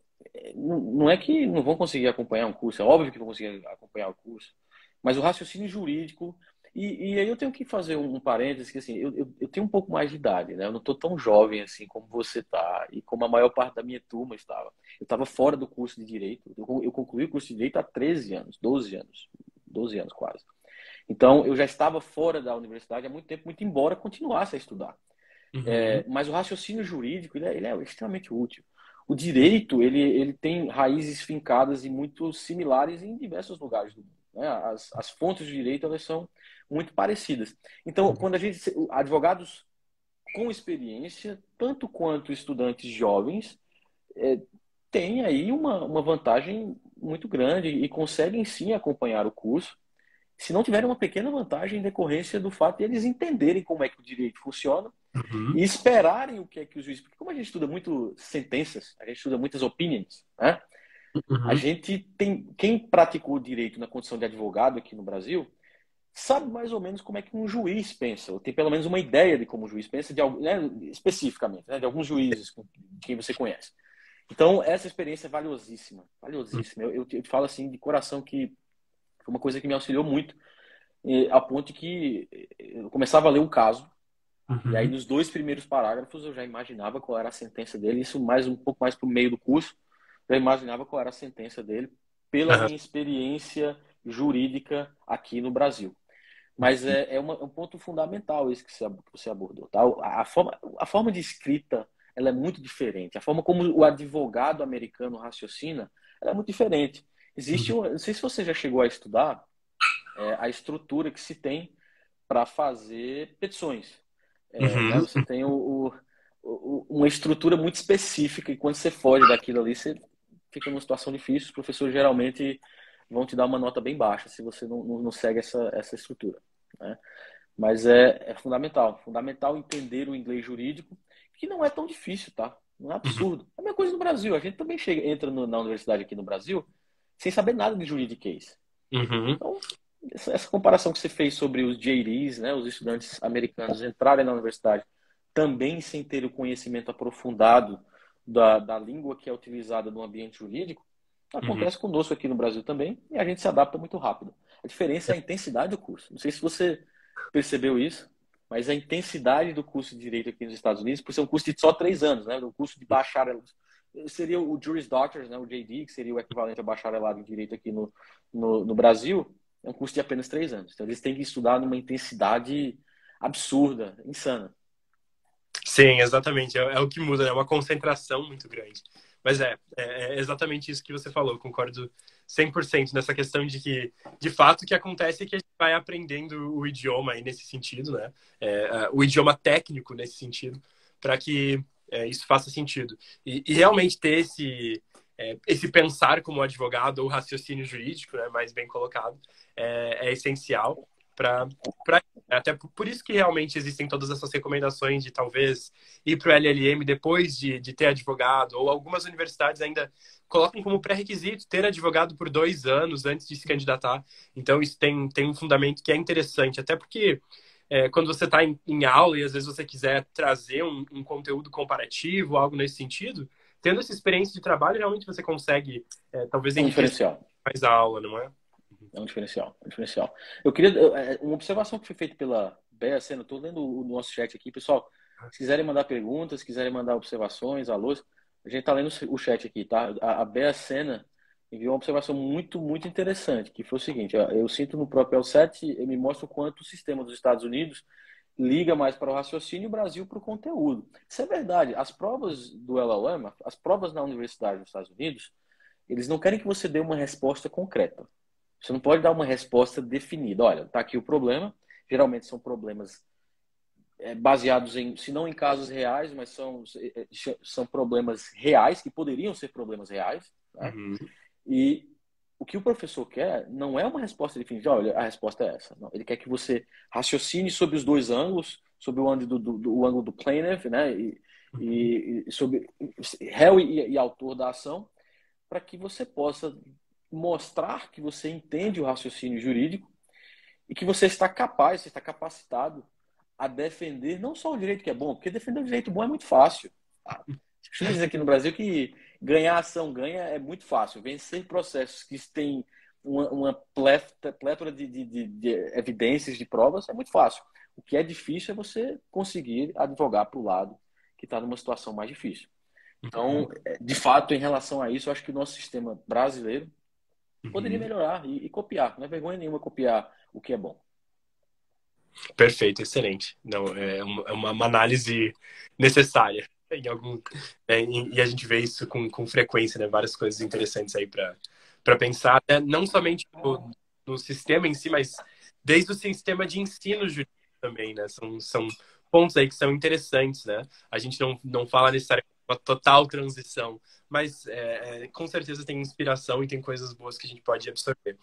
não é que não vão conseguir acompanhar um curso, é óbvio que vão conseguir acompanhar o curso, mas o raciocínio jurídico. E, e aí eu tenho que fazer um parênteses que assim, eu, eu, eu, tenho um pouco mais de idade, né? Eu não estou tão jovem assim como você está e como a maior parte da minha turma estava. Eu estava fora do curso de direito. Eu, eu concluí o curso de direito há 13 anos, 12 anos, 12 anos quase. Então, eu já estava fora da universidade há muito tempo, muito embora continuasse a estudar. Uhum. É, mas o raciocínio jurídico ele é, ele é, extremamente útil. O direito ele, ele tem raízes fincadas e muito similares em diversos lugares do mundo. Né? As, as fontes de direito elas são muito parecidas. Então, uhum. quando a gente advogados com experiência, tanto quanto estudantes jovens, é, têm aí uma, uma vantagem muito grande e conseguem sim acompanhar o curso se não tiverem uma pequena vantagem em decorrência do fato de eles entenderem como é que o direito funciona uhum. e esperarem o que é que os juízes. Porque, como a gente estuda muito sentenças, a gente estuda muitas opinions, né? Uhum. A gente tem. Quem praticou o direito na condição de advogado aqui no Brasil sabe mais ou menos como é que um juiz pensa, ou tem pelo menos uma ideia de como o juiz pensa, de, né, especificamente, né, de alguns juízes de quem você conhece. Então, essa experiência é valiosíssima, valiosíssima. Eu, eu, eu falo assim de coração que foi uma coisa que me auxiliou muito, a ponto que eu começava a ler o caso, uhum. e aí nos dois primeiros parágrafos eu já imaginava qual era a sentença dele, isso mais um pouco mais para o meio do curso, já imaginava qual era a sentença dele, pela uhum. minha experiência jurídica aqui no Brasil. Mas é, é, uma, é um ponto fundamental esse que você abordou. Tá? A, forma, a forma de escrita ela é muito diferente. A forma como o advogado americano raciocina ela é muito diferente. Existe, um, não sei se você já chegou a estudar é, a estrutura que se tem para fazer petições. É, uhum. né, você tem o, o, o, uma estrutura muito específica e quando você foge daquilo ali, você fica numa situação difícil. Os professores geralmente vão te dar uma nota bem baixa se você não, não, segue essa, essa estrutura. Né? Mas é, é fundamental, fundamental entender o inglês jurídico, que não é tão difícil, tá? Não é absurdo. É a mesma coisa no Brasil. A gente também chega, entra no, na universidade aqui no Brasil, sem saber nada de juridiquês. Uhum. Então, essa comparação que você fez sobre os JDs, né, os estudantes americanos entrarem na universidade também sem ter o conhecimento aprofundado da, da língua que é utilizada no ambiente jurídico, acontece uhum. conosco aqui no Brasil também e a gente se adapta muito rápido. A diferença é a intensidade do curso. Não sei se você percebeu isso, mas a intensidade do curso de Direito aqui nos Estados Unidos, por ser um curso de só três anos, né, um curso de bacharel, seria o Juris Doctors, né, o JD, que seria o equivalente a bacharelado em direito aqui no, no, no, Brasil, é um curso de apenas três anos. Então eles têm que estudar numa intensidade absurda, insana. Sim, exatamente. É, é o que muda, é né? uma concentração muito grande. Mas é, é, é exatamente isso que você falou, concordo 100% nessa questão de que, de fato, o que acontece é que a gente vai aprendendo o idioma aí nesse sentido, né? É, o idioma técnico nesse sentido, para que é, isso faça sentido. E, e, realmente ter esse, é, esse pensar como advogado ou raciocínio jurídico, né, mais bem colocado, é, é essencial para até por isso que realmente existem todas essas recomendações de talvez ir para o LLM depois de, de ter advogado ou algumas universidades ainda colocam como pré-requisito ter advogado por dois anos antes de se candidatar então isso tem, tem um fundamento que é interessante até porque é, quando você está em, em, aula e às vezes você quiser trazer um, um conteúdo comparativo algo nesse sentido tendo essa experiência de trabalho realmente você consegue é, talvez é um diferencial mais a aula não é é um diferencial, é um diferencial. Eu queria. É, uma observação que foi feita pela Bea Sena, estou lendo o nosso chat aqui, pessoal. Se quiserem mandar perguntas, se quiserem mandar observações, alôs, a gente está lendo o chat aqui, tá? A, a Bea Sena enviou uma observação muito, muito interessante, que foi o seguinte: eu sinto no próprio 7, ele me mostra o quanto o sistema dos Estados Unidos liga mais para o raciocínio e o Brasil para o conteúdo. Isso é verdade. As provas do LLM, as provas na universidade dos Estados Unidos, eles não querem que você dê uma resposta concreta. Você não pode dar uma resposta definida. Olha, está aqui o problema. Geralmente são problemas é, baseados em, se não em casos reais, mas são, é, é, são problemas reais, que poderiam ser problemas reais. Né? Uhum. E o que o professor quer não é uma resposta definida. Olha, a resposta é essa. Não, ele quer que você raciocine sobre os dois ângulos, sobre o ângulo do, do, do ângulo do plaintiff, né? E, e, e sobre réu e, e autor da ação, para que você possa mostrar que você entende o raciocínio jurídico e que você está capaz, você está capacitado a defender não só o direito que é bom, porque defender o direito bom é muito fácil. Tá? Costumo dizer aqui no Brasil que ganhar ação ganha é muito fácil. Vencer processos que têm uma, uma plétora de, de, de, de, evidências, de provas, é muito fácil. O que é difícil é você conseguir advogar para o lado que está numa situação mais difícil. Então, é, de fato, em relação a isso, eu acho que o nosso sistema brasileiro poderia uhum. melhorar e, e, copiar. Não é vergonha nenhuma copiar o que é bom. Perfeito, excelente. Não, é uma, é uma análise necessária em algum é, e a gente vê isso com, com frequência, né? Várias coisas interessantes aí para pensar, né? não somente no, no, sistema em si, mas desde o sistema de ensino jurídico também, né? São, são pontos aí que são interessantes, né? A gente não, não fala necessariamente uma total transição, mas é, é, com certeza tem inspiração e tem coisas boas que a gente pode absorver.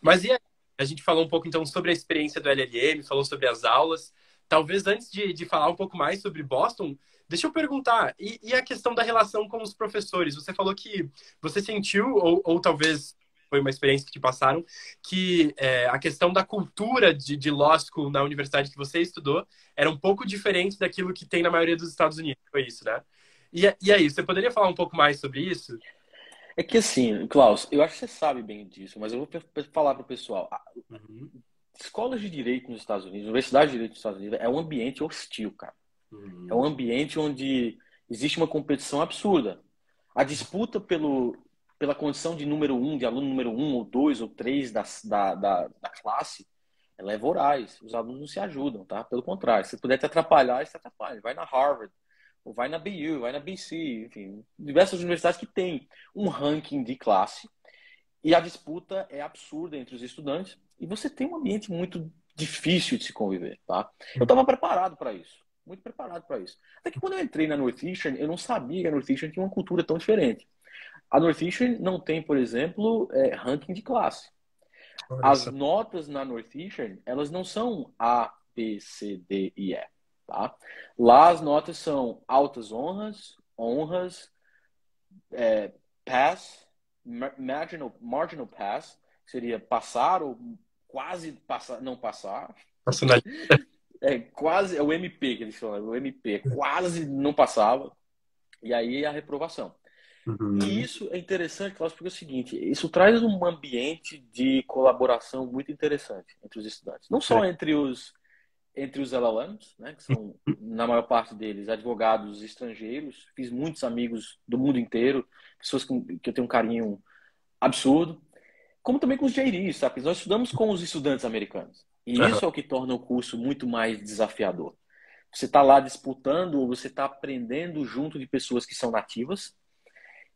Mas e? A gente falou um pouco então sobre a experiência do LLM, falou sobre as aulas. Talvez antes de, de falar um pouco mais sobre Boston, deixa eu perguntar, e, e, a questão da relação com os professores? Você falou que você sentiu, ou, ou talvez foi uma experiência que te passaram, que é, a questão da cultura de, de law school na universidade que você estudou era um pouco diferente daquilo que tem na maioria dos Estados Unidos. Foi isso, né? E, e aí, você poderia falar um pouco mais sobre isso? É que assim, Klaus, eu acho que você sabe bem disso, mas eu vou falar para o pessoal. Uhum. Escolas de direito nos Estados Unidos, universidade de direito nos Estados Unidos, é um ambiente hostil, cara. Uhum. É um ambiente onde existe uma competição absurda. A disputa pelo, pela condição de número um, de aluno número um, ou dois, ou três da, da, da, da classe, ela é voraz. Os alunos não se ajudam, tá? Pelo contrário, se puder te atrapalhar, você atrapalha. Vai na Harvard, ou vai na BU, vai na BC, enfim, diversas universidades que têm um ranking de classe e a disputa é absurda entre os estudantes e você tem um ambiente muito difícil de se conviver, tá? Eu estava preparado para isso, muito preparado para isso. Até que quando eu entrei na Northeastern, eu não sabia que a Northeastern tinha uma cultura tão diferente. A Northeastern não tem, por exemplo, é, ranking de classe. As notas na Northeastern, elas não são A, B, C, D e E. Tá? Lá as notas são altas honras, honras, é, pass, marginal, marginal pass, seria passar ou quase passar, não passar. É quase, é o MP que eles falam, o MP, quase não passava. E aí a reprovação. Uhum. E isso é interessante, Cláudio, porque é o seguinte, isso traz um ambiente de colaboração muito interessante entre os estudantes. Não só é. entre os entre os LLMs, né, que são, na maior parte deles, advogados estrangeiros. Fiz muitos amigos do mundo inteiro, pessoas que eu tenho um carinho absurdo. Como também com os JDs, sabe? Nós estudamos com os estudantes americanos. E uhum. isso é o que torna o curso muito mais desafiador. Você está lá disputando, ou você está aprendendo junto de pessoas que são nativas.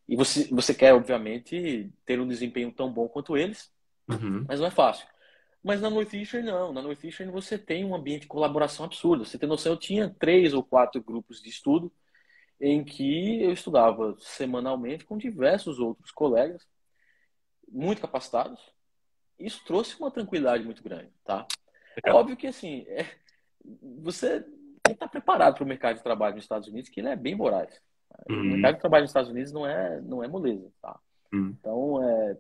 E você, você quer, obviamente, ter um desempenho tão bom quanto eles, uhum. mas não é fácil. Mas na Northeastern, não. Na Northeastern, você tem um ambiente de colaboração absurdo. Você tem noção, eu tinha três ou quatro grupos de estudo em que eu estudava semanalmente com diversos outros colegas muito capacitados. Isso trouxe uma tranquilidade muito grande, tá? É óbvio que, assim, é, você estar preparado para o mercado de trabalho nos Estados Unidos, que ele é bem voraz. Uhum. O mercado de trabalho nos Estados Unidos não é, não é moleza, tá? Uhum. Então, é,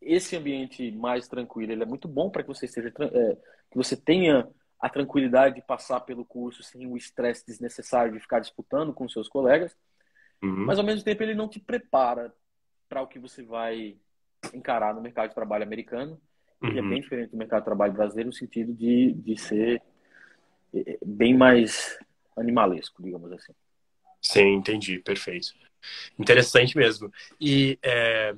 esse ambiente mais tranquilo, ele é muito bom para que você esteja, é, que você tenha a tranquilidade de passar pelo curso sem o estresse desnecessário de ficar disputando com seus colegas, uhum. mas ao mesmo tempo ele não te prepara para o que você vai encarar no mercado de trabalho americano, que é uhum. bem diferente do mercado de trabalho brasileiro no sentido de, de ser é, bem mais animalesco, digamos assim. Sim, entendi, perfeito. Interessante mesmo. E é,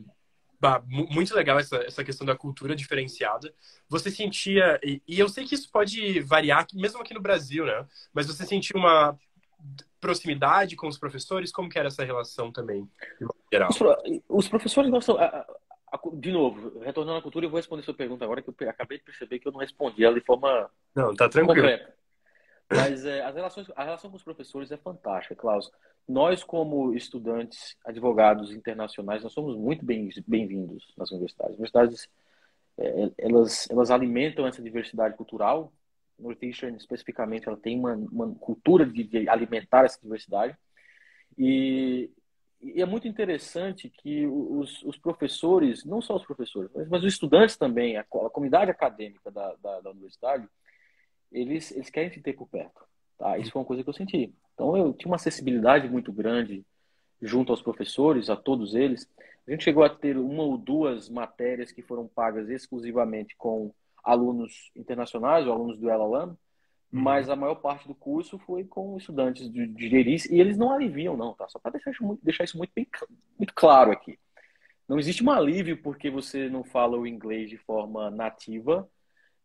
muito legal essa, essa questão da cultura diferenciada. Você sentia, e, e, eu sei que isso pode variar, mesmo aqui no Brasil, né? Mas você sentia uma proximidade com os professores? Como que era essa relação também, geral? Os, os professores gostam... de novo, retornando à cultura, eu vou responder sua pergunta agora, que eu acabei de perceber que eu não respondi ela de forma não, tá tranquilo. concreta. Mas é, as relações, a relação com os professores é fantástica, Klaus. Nós, como estudantes, advogados internacionais, nós somos muito bem-vindos bem nas universidades. As universidades, é, elas, elas alimentam essa diversidade cultural. Northeastern, especificamente, ela tem uma, uma cultura de, de alimentar essa diversidade. E, e, é muito interessante que os, os, professores, não só os professores, mas, mas os estudantes também, a, a comunidade acadêmica da, da, da universidade, eles, eles querem te ter por perto. Tá? Isso foi uma coisa que eu senti. Então eu tinha uma acessibilidade muito grande junto aos professores, a todos eles. A gente chegou a ter uma ou duas matérias que foram pagas exclusivamente com alunos internacionais ou alunos do LLM, uhum. mas a maior parte do curso foi com estudantes de, de geris e eles não aliviam não, tá? Só para deixar, isso muito, deixar isso muito, bem, muito claro aqui. Não existe um alívio porque você não fala o inglês de forma nativa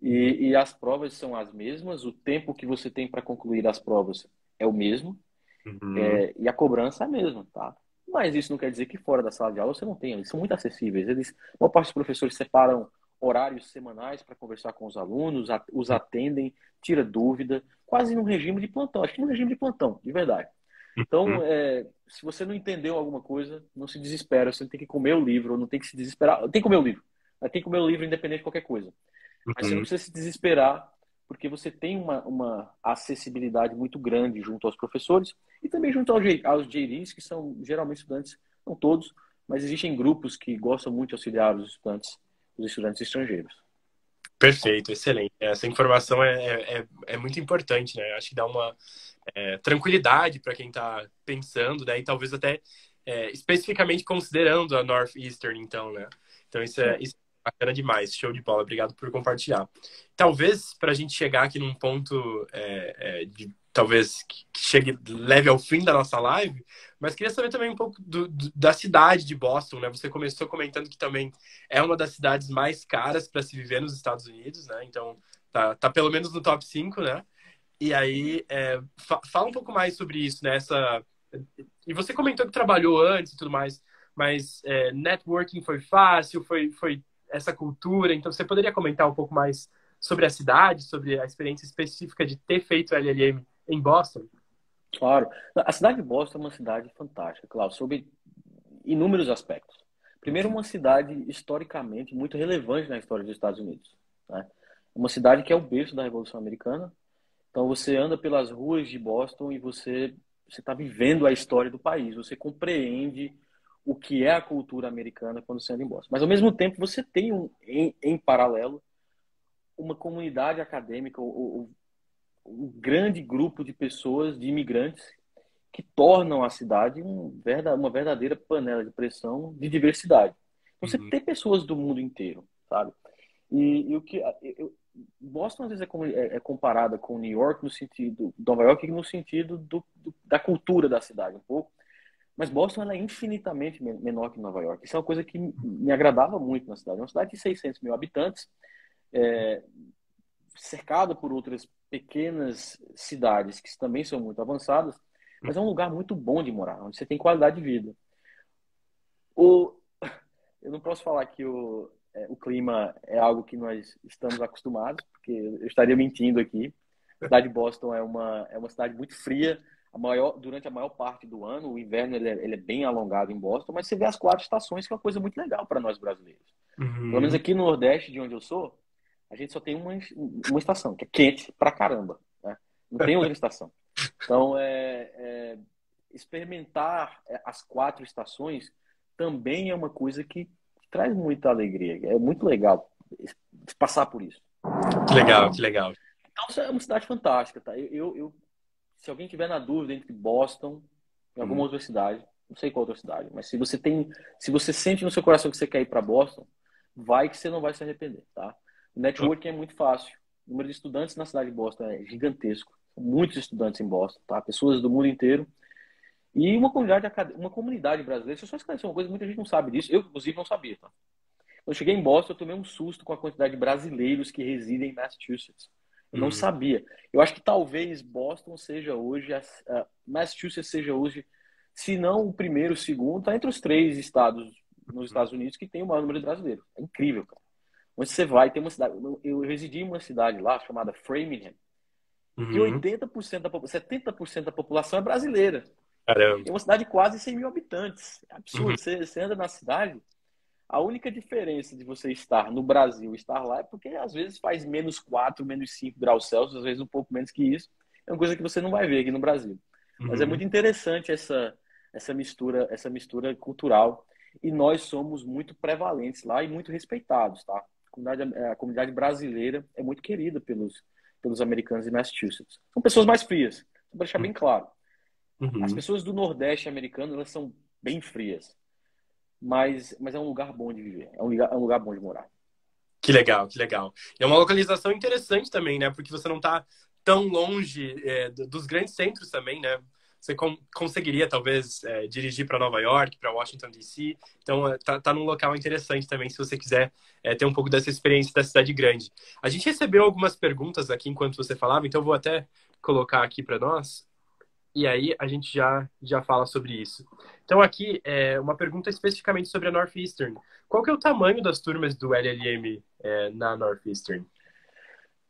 e, e as provas são as mesmas, o tempo que você tem para concluir as provas é o mesmo, uhum. é, e a cobrança é a mesma, tá? Mas isso não quer dizer que fora da sala de aula você não tenha, eles são muito acessíveis. Eles, uma parte dos professores separam horários semanais para conversar com os alunos, os atendem, tira dúvida, quase num regime de plantão, acho que num regime de plantão, de verdade. Então, uhum. é, se você não entendeu alguma coisa, não se desespera, você tem que comer o livro, não tem que se desesperar, tem que comer o livro, tem que comer o livro independente de qualquer coisa. Mas você não uhum. precisa se desesperar, porque você tem uma, uma acessibilidade muito grande junto aos professores e também junto aos, aos JDs, que são geralmente estudantes, não todos, mas existem grupos que gostam muito de auxiliar os estudantes, os estudantes estrangeiros. Perfeito, excelente. Essa informação é, é, é, é muito importante, né? Acho que dá uma é, tranquilidade para quem está pensando, né? E talvez até é, especificamente considerando a Northeastern, então, né? Então isso é, isso Bacana demais, show de bola, obrigado por compartilhar. Talvez para a gente chegar aqui num ponto é, é, de talvez que chegue leve ao fim da nossa live, mas queria saber também um pouco do, do, da cidade de Boston, né? Você começou comentando que também é uma das cidades mais caras para se viver nos Estados Unidos, né? Então tá, tá pelo menos no top 5, né? E aí é, fa fala um pouco mais sobre isso, né? E você comentou que trabalhou antes e tudo mais, mas é, networking foi fácil, foi, foi essa cultura. Então, você poderia comentar um pouco mais sobre a cidade, sobre a experiência específica de ter feito o LLM em Boston? Claro. A cidade de Boston é uma cidade fantástica, claro, sobre inúmeros aspectos. Primeiro, uma cidade historicamente muito relevante na história dos Estados Unidos. Né? Uma cidade que é o berço da Revolução Americana. Então, você anda pelas ruas de Boston e você está vivendo a história do país. Você compreende o que é a cultura americana quando você anda em Boston. Mas, ao mesmo tempo, você tem, um, em, em paralelo, uma comunidade acadêmica, um, um grande grupo de pessoas, de imigrantes, que tornam a cidade um, uma verdadeira panela de pressão de diversidade. Então, você uhum. tem pessoas do mundo inteiro, sabe? E, e o que... Eu, Boston às vezes é, é, é, comparada com New York no sentido, Nova York no sentido do, do, da cultura da cidade um pouco, mas Boston é infinitamente menor que Nova York. Isso é uma coisa que me agradava muito na cidade. É uma cidade de 600 mil habitantes, é, cercada por outras pequenas cidades que também são muito avançadas, mas é um lugar muito bom de morar, onde você tem qualidade de vida. O, eu não posso falar que o, é, o clima é algo que nós estamos acostumados, porque eu estaria mentindo aqui. A cidade de Boston é uma, é uma cidade muito fria, a maior, durante a maior parte do ano. O inverno ele é, ele é, bem alongado em Boston, mas você vê as quatro estações, que é uma coisa muito legal para nós brasileiros. Uhum. Pelo menos aqui no Nordeste, de onde eu sou, a gente só tem uma, uma estação, que é quente pra caramba. Né? Não tem outra estação. Então, é, é, experimentar é, as quatro estações também é uma coisa que traz muita alegria. É muito legal passar por isso. Que legal, que legal. Então, é uma cidade fantástica, tá? Eu, eu, eu se alguém tiver na dúvida entre Boston e alguma hum. outra cidade, não sei qual outra cidade, mas se você tem, se você sente no seu coração que você quer ir para Boston, vai que você não vai se arrepender, tá? O networking é muito fácil. O número de estudantes na cidade de Boston é gigantesco. Muitos estudantes em Boston, tá? Pessoas do mundo inteiro. E uma comunidade, uma comunidade brasileira. Deixa eu só esclarecer uma coisa, muita gente não sabe disso. Eu, inclusive, não sabia, tá? Quando eu cheguei em Boston, eu tomei um susto com a quantidade de brasileiros que residem em Massachusetts. Eu não uhum. sabia. Eu acho que talvez Boston seja hoje, uh, Massachusetts seja hoje, se não o primeiro, o segundo, tá entre os três estados nos Estados Unidos que tem o maior número de brasileiros. É incrível, cara. Onde você vai, tem uma cidade. Eu residi em uma cidade lá chamada Framingham, uhum. que 80% da 70% da população é brasileira. Caramba. É uma cidade de quase 100 mil habitantes. É absurdo. Uhum. Você, você anda na cidade, a única diferença de você estar no Brasil e estar lá é porque às vezes faz menos 4, menos 5 graus Celsius, às vezes um pouco menos que isso. É uma coisa que você não vai ver aqui no Brasil. Uhum. Mas é uhum. muito interessante essa, essa mistura, essa mistura cultural. E nós somos muito prevalentes lá e muito respeitados, tá? A comunidade, a comunidade brasileira é muito querida pelos, pelos americanos de Massachusetts. São pessoas mais frias, para deixar bem claro. Uhum. As pessoas do Nordeste americano, elas são bem frias. Mas, mas é um lugar bom de viver. É um lugar, é um lugar bom de morar. Que legal, que legal. É uma localização interessante também, né? Porque você não está tão longe é, dos grandes centros também, né? Você com, conseguiria, talvez, é, dirigir para Nova York, para Washington, D.C. Então, é, tá, tá num local interessante também, se você quiser é, ter um pouco dessa experiência da cidade grande. A gente recebeu algumas perguntas aqui enquanto você falava, então vou até colocar aqui para nós e aí a gente já, já fala sobre isso. Então aqui é uma pergunta especificamente sobre a Northeastern. Qual que é o tamanho das turmas do LLM é, na Northeastern?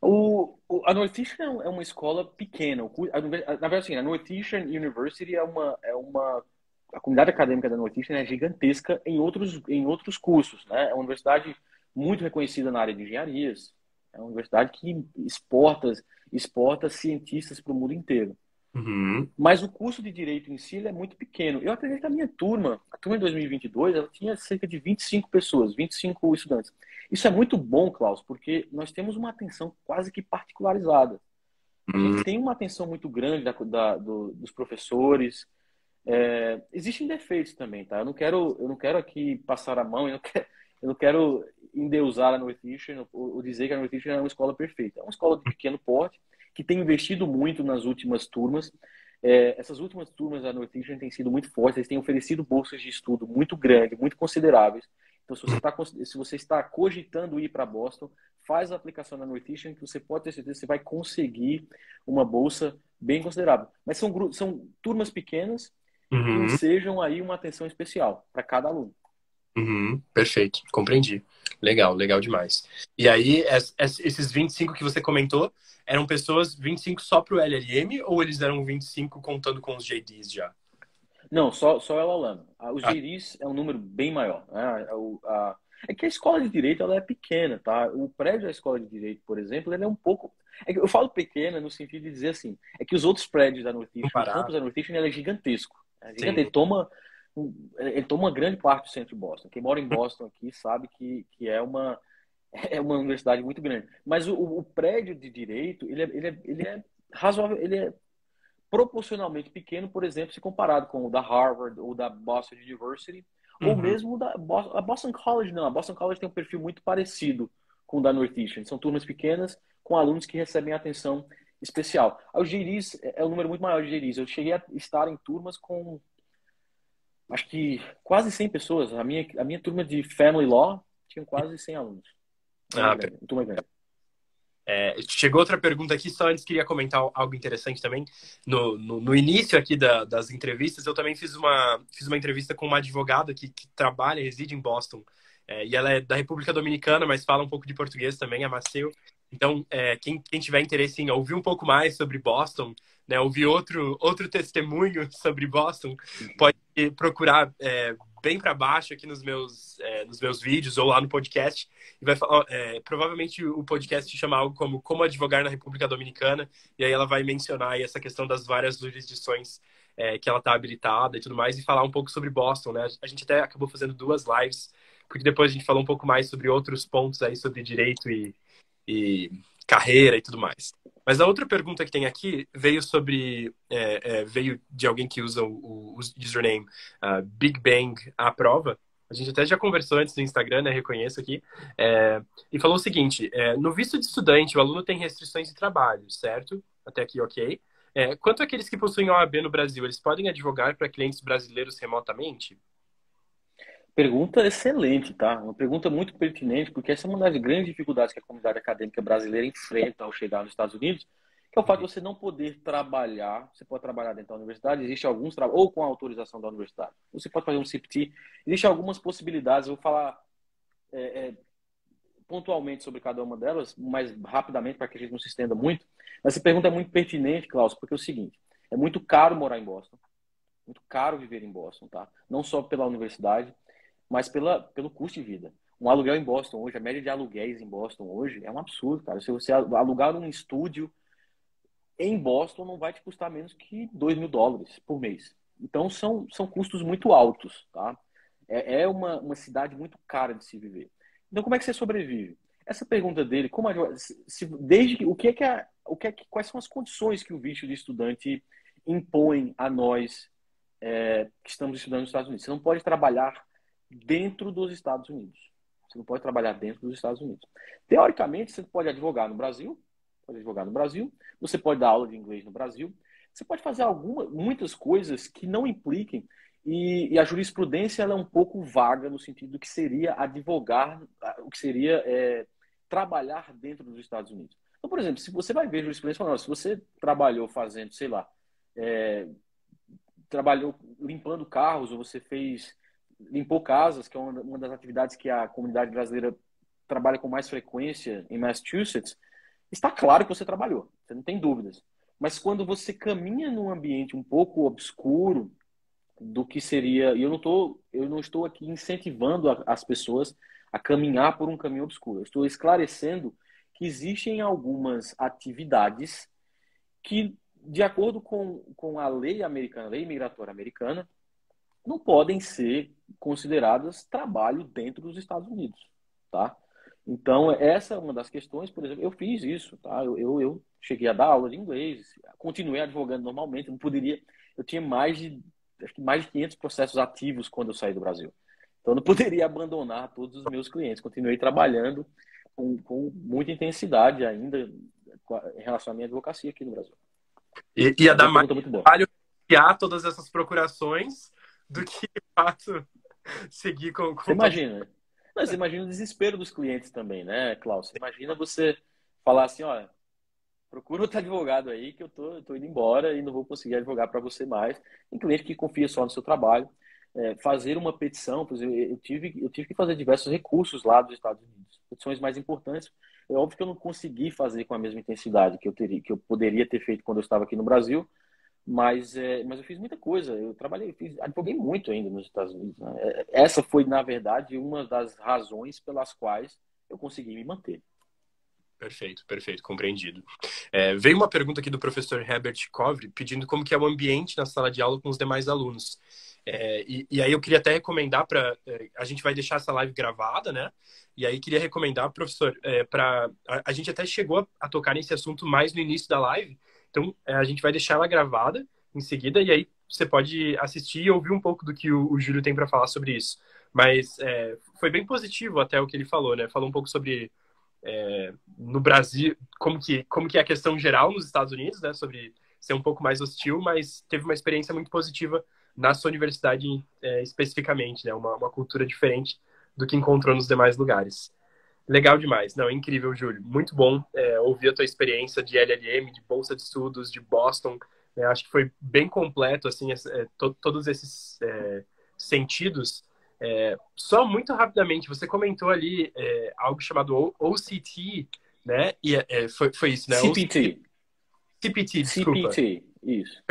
O, o, a Northeastern é uma escola pequena. Na verdade, assim, a Northeastern University é uma, é uma a comunidade acadêmica da Northeastern é gigantesca em outros, em outros cursos. Né? É uma universidade muito reconhecida na área de engenharias. É uma universidade que exporta, exporta cientistas para o mundo inteiro. Uhum. Mas o curso de direito em si é muito pequeno. Eu acredito que a minha turma, a turma de 2022, ela tinha cerca de 25 pessoas, 25 estudantes. Isso é muito bom, Klaus, porque nós temos uma atenção quase que particularizada. A gente uhum. tem uma atenção muito grande da, da, do, dos professores. É, existem defeitos também, tá? Eu não quero, eu não quero aqui passar a mão, eu não quero, eu não quero endeusar a Northeastern ou, ou dizer que a Northeastern é uma escola perfeita. É uma escola de pequeno porte, que tem investido muito nas últimas turmas. É, essas últimas turmas da Northeastern têm sido muito fortes, eles têm oferecido bolsas de estudo muito grandes, muito consideráveis. Então, se você, tá, se você está cogitando ir para Boston, faz a aplicação na Northeastern, que você pode ter certeza que você vai conseguir uma bolsa bem considerável. Mas são, são turmas pequenas uhum. que sejam aí uma atenção especial para cada aluno. Uhum, perfeito, compreendi. Legal, legal demais. E aí, esses 25 que você comentou, eram pessoas 25 só para o LLM ou eles eram 25 contando com os JDs já? Não, só, só LLM. Os ah. JDs é um número bem maior. Né? É que a escola de direito ela é pequena, tá? O prédio da escola de direito, por exemplo, ele é um pouco. É eu falo pequena no sentido de dizer assim, é que os outros prédios da Northeastern, o campus da Northeastern, ele é gigantesco. É gigantesco. Ele toma ele toma uma grande parte do centro de Boston. Quem mora em Boston aqui sabe que, que é uma é uma universidade muito grande. Mas o, o prédio de direito, ele é, ele, é, ele é razoável, ele é proporcionalmente pequeno, por exemplo, se comparado com o da Harvard ou da Boston University, uhum. ou mesmo da Boston, a Boston College, não. A Boston College tem um perfil muito parecido com o da Northeastern. São turmas pequenas com alunos que recebem atenção especial. Os GIRIs é, é um número muito maior de GIRIs. Eu cheguei a estar em turmas com acho que quase 100 pessoas. A minha, a minha turma de Family Law tinha quase 100 alunos. Ah, É, chegou outra pergunta aqui, só antes queria comentar algo interessante também. No, no, no início aqui da, das entrevistas, eu também fiz uma, fiz uma entrevista com uma advogada que, que trabalha, reside em Boston. É, e ela é da República Dominicana, mas fala um pouco de português também, a Maceu. Então, é, quem, quem tiver interesse em ouvir um pouco mais sobre Boston, né, ouvir outro, outro testemunho sobre Boston, pode procurar é, bem para baixo aqui nos meus, é, nos meus vídeos ou lá no podcast. E vai falar, é, provavelmente o podcast chama algo como Como Advogar na República Dominicana, e aí ela vai mencionar essa questão das várias jurisdições é, que ela está habilitada e tudo mais, e falar um pouco sobre Boston, né? A gente até acabou fazendo duas lives, porque depois a gente falou um pouco mais sobre outros pontos aí sobre direito e, e carreira e tudo mais. Mas a outra pergunta que tem aqui veio sobre é, é, veio de alguém que usa o, o username uh, Big Bang à prova. A gente até já conversou antes no Instagram, né? Reconheço aqui. É, e falou o seguinte: é, no visto de estudante, o aluno tem restrições de trabalho, certo? Até aqui, ok. É, quanto àqueles que possuem OAB no Brasil, eles podem advogar para clientes brasileiros remotamente? Pergunta excelente, tá? Uma pergunta muito pertinente, porque essa é uma das grandes dificuldades que a comunidade acadêmica brasileira enfrenta ao chegar nos Estados Unidos, que é o fato de você não poder trabalhar. Você pode trabalhar dentro da universidade, existe alguns ou com a autorização da universidade. Você pode fazer um CPT. Existem algumas possibilidades. Eu vou falar é, é, pontualmente sobre cada uma delas, mais rapidamente para que a gente não se estenda muito. Mas essa pergunta é muito pertinente, Klaus, porque é o seguinte: é muito caro morar em Boston, muito caro viver em Boston, tá? Não só pela universidade mas pela, pelo custo de vida. Um aluguel em Boston hoje, a média de aluguéis em Boston hoje é um absurdo, cara. Se você alugar um estúdio em Boston, não vai te custar menos que 2 mil dólares por mês. Então, são, são custos muito altos, tá? É, é uma, uma cidade muito cara de se viver. Então, como é que você sobrevive? Essa pergunta dele, como se, desde o que é que a, o que é que, quais são as condições que o visto de estudante impõe a nós é, que estamos estudando nos Estados Unidos? Você não pode trabalhar dentro dos Estados Unidos. Você não pode trabalhar dentro dos Estados Unidos. Teoricamente, você pode advogar no Brasil, pode advogar no Brasil, você pode dar aula de inglês no Brasil, você pode fazer alguma, muitas coisas que não impliquem e, e a jurisprudência é um pouco vaga no sentido do que seria advogar, o que seria é, trabalhar dentro dos Estados Unidos. Então, por exemplo, se você vai ver jurisprudência se você trabalhou fazendo, sei lá, é, trabalhou limpando carros ou você fez limpou casas, que é uma das atividades que a comunidade brasileira trabalha com mais frequência em Massachusetts, está claro que você trabalhou, você não tem dúvidas. Mas quando você caminha num ambiente um pouco obscuro do que seria, e eu não tô, eu não estou aqui incentivando as pessoas a caminhar por um caminho obscuro. Eu estou esclarecendo que existem algumas atividades que, de acordo com, com a lei americana, a lei migratória americana, não podem ser consideradas trabalho dentro dos Estados Unidos, tá? Então, essa é uma das questões, por exemplo, eu fiz isso, tá? Eu, eu, eu cheguei a dar aula de inglês, continuei advogando normalmente, não poderia, eu tinha mais de, acho que mais de 500 processos ativos quando eu saí do Brasil. Então, eu não poderia abandonar todos os meus clientes, continuei trabalhando com, com muita intensidade ainda em relação à minha advocacia aqui no Brasil. E, ia dar mais trabalho criar todas essas procurações do que, de fato, seguir com. com você imagina. Mas imagina o desespero dos clientes também, né, Klaus? Imagina você falar assim, olha, procura outro advogado aí que eu tô, tô indo embora e não vou conseguir advogar para você mais. Tem cliente que confia só no seu trabalho. É, fazer uma petição, eu tive, eu tive que fazer diversos recursos lá dos Estados Unidos, petições mais importantes. É óbvio que eu não consegui fazer com a mesma intensidade que eu teria, que eu poderia ter feito quando eu estava aqui no Brasil, mas, é, mas eu fiz muita coisa. Eu trabalhei, fiz, advoguei muito ainda nos Estados Unidos. Né? É, essa foi, na verdade, uma das razões pelas quais eu consegui me manter. Perfeito, perfeito, compreendido. É, veio uma pergunta aqui do professor Herbert Covre pedindo como que é o ambiente na sala de aula com os demais alunos. É, e, e, aí eu queria até recomendar para é, a gente vai deixar essa live gravada, né? E aí queria recomendar, professor, é, para a, a, gente até chegou a, a, tocar nesse assunto mais no início da live, então, é, a gente vai deixar ela gravada em seguida e aí você pode assistir e ouvir um pouco do que o, o Júlio tem para falar sobre isso. Mas é, foi bem positivo até o que ele falou, né? Falou um pouco sobre é, no Brasil, como que, como que é a questão geral nos Estados Unidos, né? Sobre ser um pouco mais hostil, mas teve uma experiência muito positiva na sua universidade é, especificamente, né? Uma, uma cultura diferente do que encontrou nos demais lugares. Legal demais. Não, incrível, Júlio. Muito bom é, ouvir a tua experiência de LLM, de Bolsa de Estudos, de Boston. É, acho que foi bem completo, assim, é, to todos esses é, sentidos. É, só muito rapidamente, você comentou ali é, algo chamado OCT, né? E foi, foi isso, né? CPT. CPT, desculpa. CPT, isso.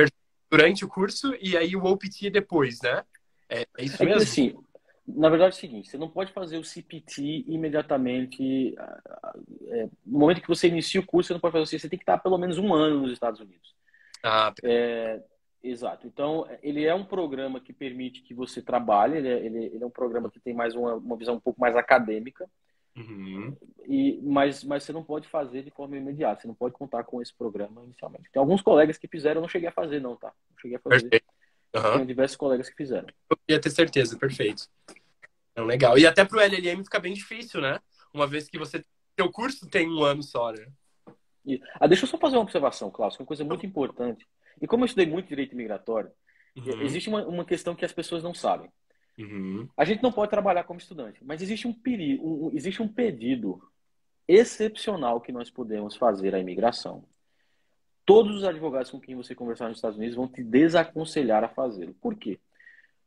Durante o curso e aí o OPT depois, né? É, isso mesmo? assim, na verdade é o seguinte, você não pode fazer o CPT imediatamente. É, no momento que você inicia o curso, você não pode fazer assim, você tem que estar pelo menos um ano nos Estados Unidos. Ah, é, exato. Então, ele é um programa que permite que você trabalhe, ele é, ele, ele é um programa que tem mais uma, uma visão um pouco mais acadêmica. Uhum. E, mas, mas você não pode fazer de forma imediata, você não pode contar com esse programa inicialmente. Tem alguns colegas que fizeram, eu não cheguei a fazer, não, tá? Não cheguei a fazer. Perfeito. Uhum. Tem diversos colegas que fizeram. Eu queria ter certeza, perfeito. Então, legal. E até para o LLM fica bem difícil, né? Uma vez que você. Seu curso tem um ano só, né? Ah, deixa eu só fazer uma observação, Klaus, que é uma coisa muito importante. E como eu estudei muito direito migratório, uhum. existe uma, uma questão que as pessoas não sabem. Uhum. A gente não pode trabalhar como estudante, mas existe um, peri um, existe um pedido excepcional que nós podemos fazer à imigração. Todos os advogados com quem você conversar nos Estados Unidos vão te desaconselhar a fazê-lo. Por quê?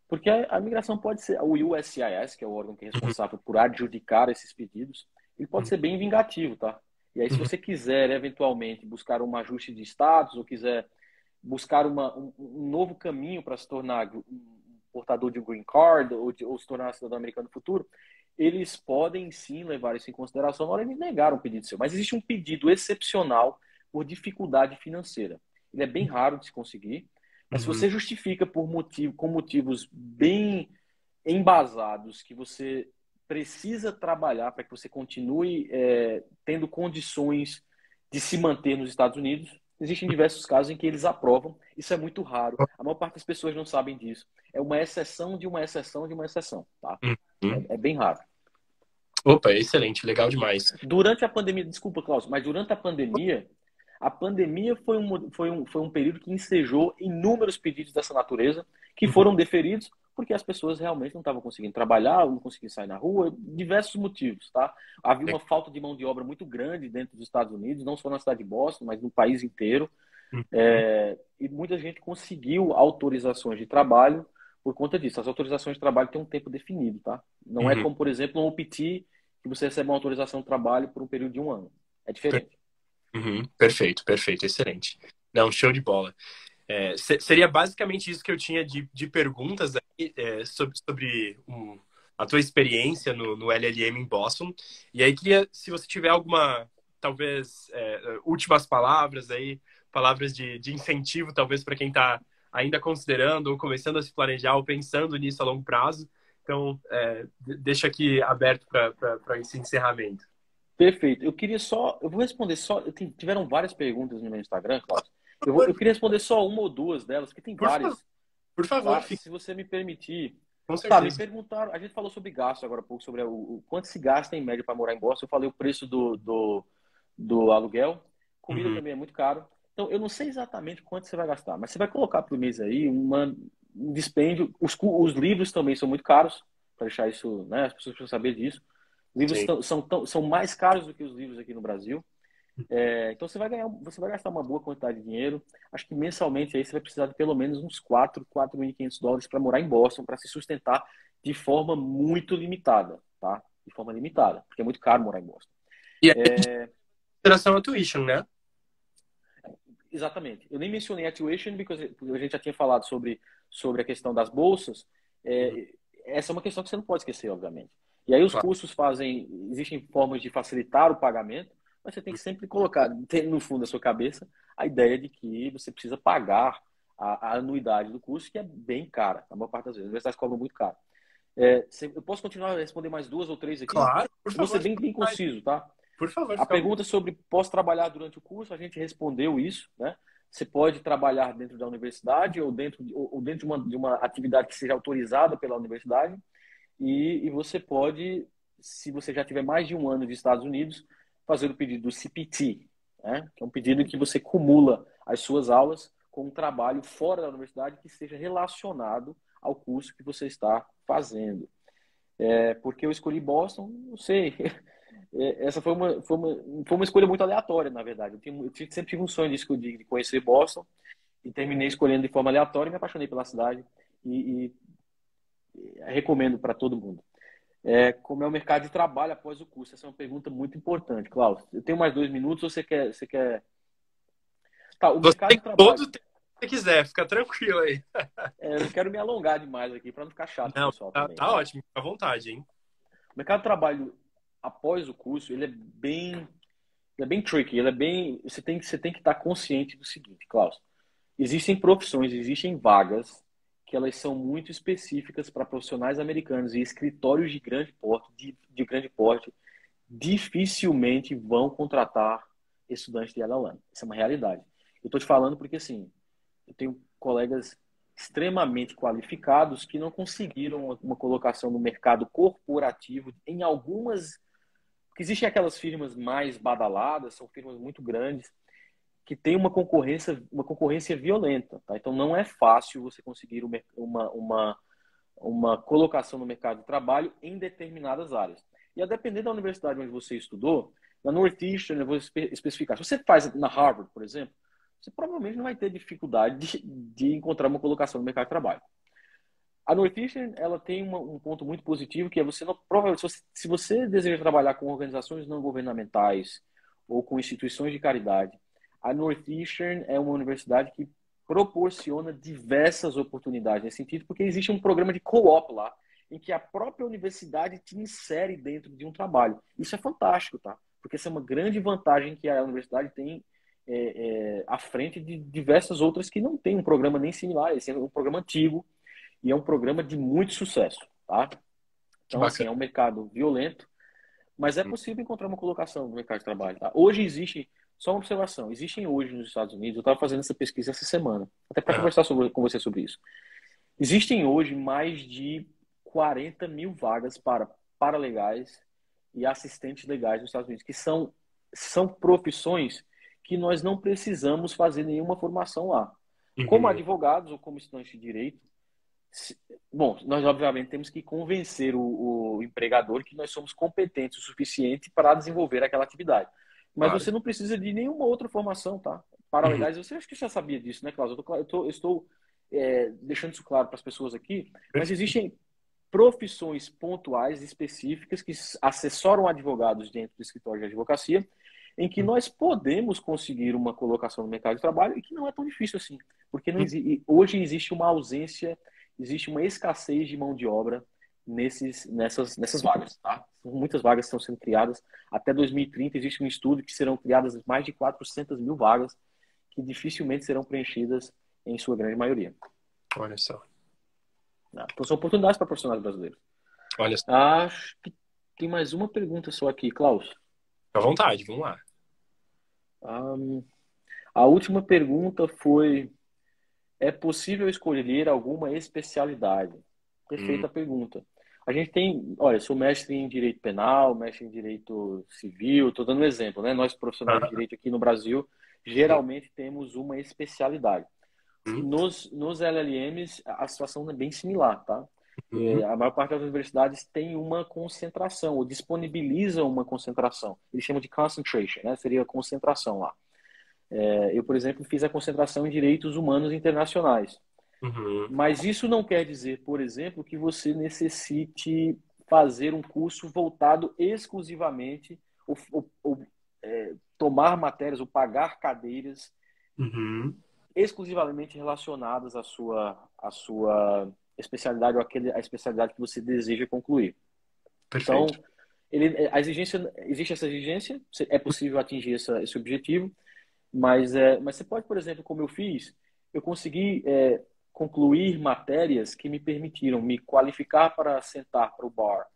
Porque a, a migração pode ser, o USCIS, que é o órgão que é responsável por adjudicar esses pedidos, ele pode ser bem vingativo, tá? E aí, se você quiser, eventualmente, buscar um ajuste de status ou quiser buscar uma, um, um novo caminho para se tornar um portador de um green card ou, de, ou se tornar cidadão americano no futuro, eles podem sim levar isso em consideração na hora de negar um pedido seu. Mas existe um pedido excepcional por dificuldade financeira. Ele é bem raro de se conseguir, mas uhum. se você justifica por motivo, com motivos bem embasados que você precisa trabalhar para que você continue é, tendo condições de se manter nos Estados Unidos, existem diversos casos em que eles aprovam. Isso é muito raro. A maior parte das pessoas não sabem disso. É uma exceção de uma exceção de uma exceção, tá? Uhum. É, é, bem raro. Opa, excelente, legal demais. Durante a pandemia, desculpa, Klaus, mas durante a pandemia, a pandemia foi um, foi um, foi um período que ensejou inúmeros pedidos dessa natureza que uhum. foram deferidos porque as pessoas realmente não estavam conseguindo trabalhar, não conseguiam sair na rua, diversos motivos, tá? Havia uma falta de mão de obra muito grande dentro dos Estados Unidos, não só na cidade de Boston, mas no país inteiro. Uhum. É, e muita gente conseguiu autorizações de trabalho por conta disso. As autorizações de trabalho têm um tempo definido, tá? Não é uhum. é como, por exemplo, um OPT, que você recebe uma autorização de trabalho por um período de um ano. É diferente. Uhum, perfeito, perfeito, excelente. Não, show de bola. É, seria basicamente isso que eu tinha de, de perguntas aí, é, sobre, sobre um, a tua experiência no, no, LLM em Boston. E aí queria, se você tiver alguma, talvez, é, últimas palavras aí, palavras de, de incentivo, talvez, para quem está ainda considerando ou começando a se planejar ou pensando nisso a longo prazo. Então, é, deixa aqui aberto para esse encerramento. Perfeito. Eu queria só. Eu vou responder só. Tiveram várias perguntas no meu Instagram, Cláudio. Eu, vou, eu queria responder só uma ou duas delas, porque tem por várias. Favor. Por favor, tá? se você me permitir. Com certeza. Tá, me perguntaram. A gente falou sobre gasto agora há pouco, sobre o, o quanto se gasta em média para morar em Boston. Eu falei o preço do, do, do aluguel. Comida uhum. também é muito caro. Então, eu não sei exatamente quanto você vai gastar, mas você vai colocar por mês aí uma, um dispêndio. Os, os livros também são muito caros, para deixar isso, né? As pessoas precisam saber disso. Livros são, são, tão, são mais caros do que os livros aqui no Brasil. É, então você vai ganhar, você vai gastar uma boa quantidade de dinheiro. Acho que mensalmente aí você vai precisar de pelo menos uns 4, 4.500 dólares para morar em Boston, para se sustentar de forma muito limitada, tá? De forma limitada, porque é muito caro morar em Boston. E aí, é... consideração a tuition, né? Exatamente. Eu nem mencionei a tuition, porque a gente já tinha falado sobre, sobre a questão das bolsas. É, uhum. essa é uma questão que você não pode esquecer, obviamente. E aí os claro. cursos fazem, existem formas de facilitar o pagamento, mas você tem que sempre colocar, ter no fundo da sua cabeça, a ideia de que você precisa pagar a, a anuidade do curso, que é bem cara, a maior parte das vezes. As universidades cobram muito caro. É, eu posso continuar a responder mais duas ou três aqui? Claro, por favor. Vou ser bem, bem conciso, tá? Por favor. A pergunta sobre posso trabalhar durante o curso, a gente respondeu isso, né? Você pode trabalhar dentro da universidade ou dentro, de, ou dentro de, uma, de uma atividade que seja autorizada pela universidade. E, e você pode, se você já tiver mais de um ano de Estados Unidos, fazer o pedido do CPT, né? que é um pedido em que você cumula as suas aulas com um trabalho fora da universidade que seja relacionado ao curso que você está fazendo. É, porque eu escolhi Boston, não sei. é, essa foi uma, foi, uma, foi uma escolha muito aleatória, na verdade. Eu, tinha, eu sempre tive um sonho de, de conhecer Boston e terminei escolhendo de forma aleatória e me apaixonei pela cidade e, e recomendo para todo mundo. É, como é o mercado de trabalho após o curso? Essa é uma pergunta muito importante, Klaus. Eu tenho mais dois minutos ou você quer. Você quer... Tá, o você mercado de trabalho. Todo tempo que você quiser, fica tranquilo aí. É, eu não quero me alongar demais aqui para não ficar chato. Não, pessoal tá, também, tá ótimo, fica à vontade, hein? O mercado de trabalho após o curso, ele é bem. Ele é bem tricky, ele é bem. Você tem, você tem que estar consciente do seguinte, Klaus. Existem profissões, existem vagas que elas são muito específicas para profissionais americanos e escritórios de grande porte, de, de grande porte, dificilmente vão contratar estudantes de LLM. Isso é uma realidade. Eu estou te falando porque, assim, eu tenho colegas extremamente qualificados que não conseguiram uma colocação no mercado corporativo em algumas... Existem aquelas firmas mais badaladas, são firmas muito grandes, que tem uma concorrência, uma concorrência violenta. Tá? Então, não é fácil você conseguir uma, uma, uma colocação no mercado de trabalho em determinadas áreas. E a depender da universidade onde você estudou, na Northeastern, eu vou especificar. Se você faz na Harvard, por exemplo, você provavelmente não vai ter dificuldade de, de encontrar uma colocação no mercado de trabalho. A Northeastern ela tem uma, um ponto muito positivo que é você não provavelmente se você, se você deseja trabalhar com organizações não governamentais ou com instituições de caridade, a Northeastern é uma universidade que proporciona diversas oportunidades nesse sentido, porque existe um programa de co-op lá, em que a própria universidade te insere dentro de um trabalho. Isso é fantástico, tá? Porque essa é uma grande vantagem que a universidade tem é, é, à frente de diversas outras que não têm um programa nem similar. Esse é um programa antigo e é um programa de muito sucesso, tá? Então, assim, é um mercado violento, mas é hum. possível encontrar uma colocação no mercado de trabalho. Tá? Hoje existe só uma observação. Existem hoje nos Estados Unidos, eu estava fazendo essa pesquisa essa semana, até para é. conversar sobre, com você sobre isso. Existem hoje mais de 40 mil vagas para paralegais e assistentes legais nos Estados Unidos, que são, são profissões que nós não precisamos fazer nenhuma formação lá. Uhum. Como advogados ou como estudantes de direito, bom, nós obviamente temos que convencer o, o empregador que nós somos competentes o suficiente para desenvolver aquela atividade. Mas claro. você não precisa de nenhuma outra formação, tá? Paralegais, uhum. você acho que já sabia disso, né, Cláudio? Eu, tô, eu, estou é, deixando isso claro para as pessoas aqui, mas existem profissões pontuais específicas que assessoram advogados dentro do escritório de advocacia, em que uhum. nós podemos conseguir uma colocação no mercado de trabalho e que não é tão difícil assim, porque exi hoje existe uma ausência, existe uma escassez de mão de obra nesses, nessas, nessas vagas. Tá? Muitas vagas estão sendo criadas. Até 2030 existe um estudo que serão criadas mais de 400 mil vagas que dificilmente serão preenchidas em sua grande maioria. Olha só. Ah, então são oportunidades para profissionais brasileiros. Olha só. Acho que tem mais uma pergunta só aqui, Klaus. À vontade, vamos lá. Um, a última pergunta foi: é possível escolher alguma especialidade? Perfeita hum. pergunta. A gente tem, olha, sou mestre em direito penal, mestre em direito civil, estou dando um exemplo, né? Nós profissionais de direito aqui no Brasil, geralmente temos uma especialidade. Uhum. Nos, nos LLMs, a situação é bem similar, tá? Uhum. É, a maior parte das universidades tem uma concentração, ou disponibilizam uma concentração. Eles chamam de concentration, né? Seria a concentração lá. É, eu, por exemplo, fiz a concentração em direitos humanos internacionais. Uhum. Mas isso não quer dizer, por exemplo, que você necessite fazer um curso voltado exclusivamente ou, ou, ou é, tomar matérias ou pagar cadeiras uhum. exclusivamente relacionadas à sua, à sua especialidade ou aquele, a especialidade que você deseja concluir. Perfeito. Então, ele, a exigência, existe essa exigência, é possível atingir essa, esse objetivo, mas, é, mas você pode, por exemplo, como eu fiz, eu consegui é, concluir matérias que me permitiram me qualificar para sentar para o bar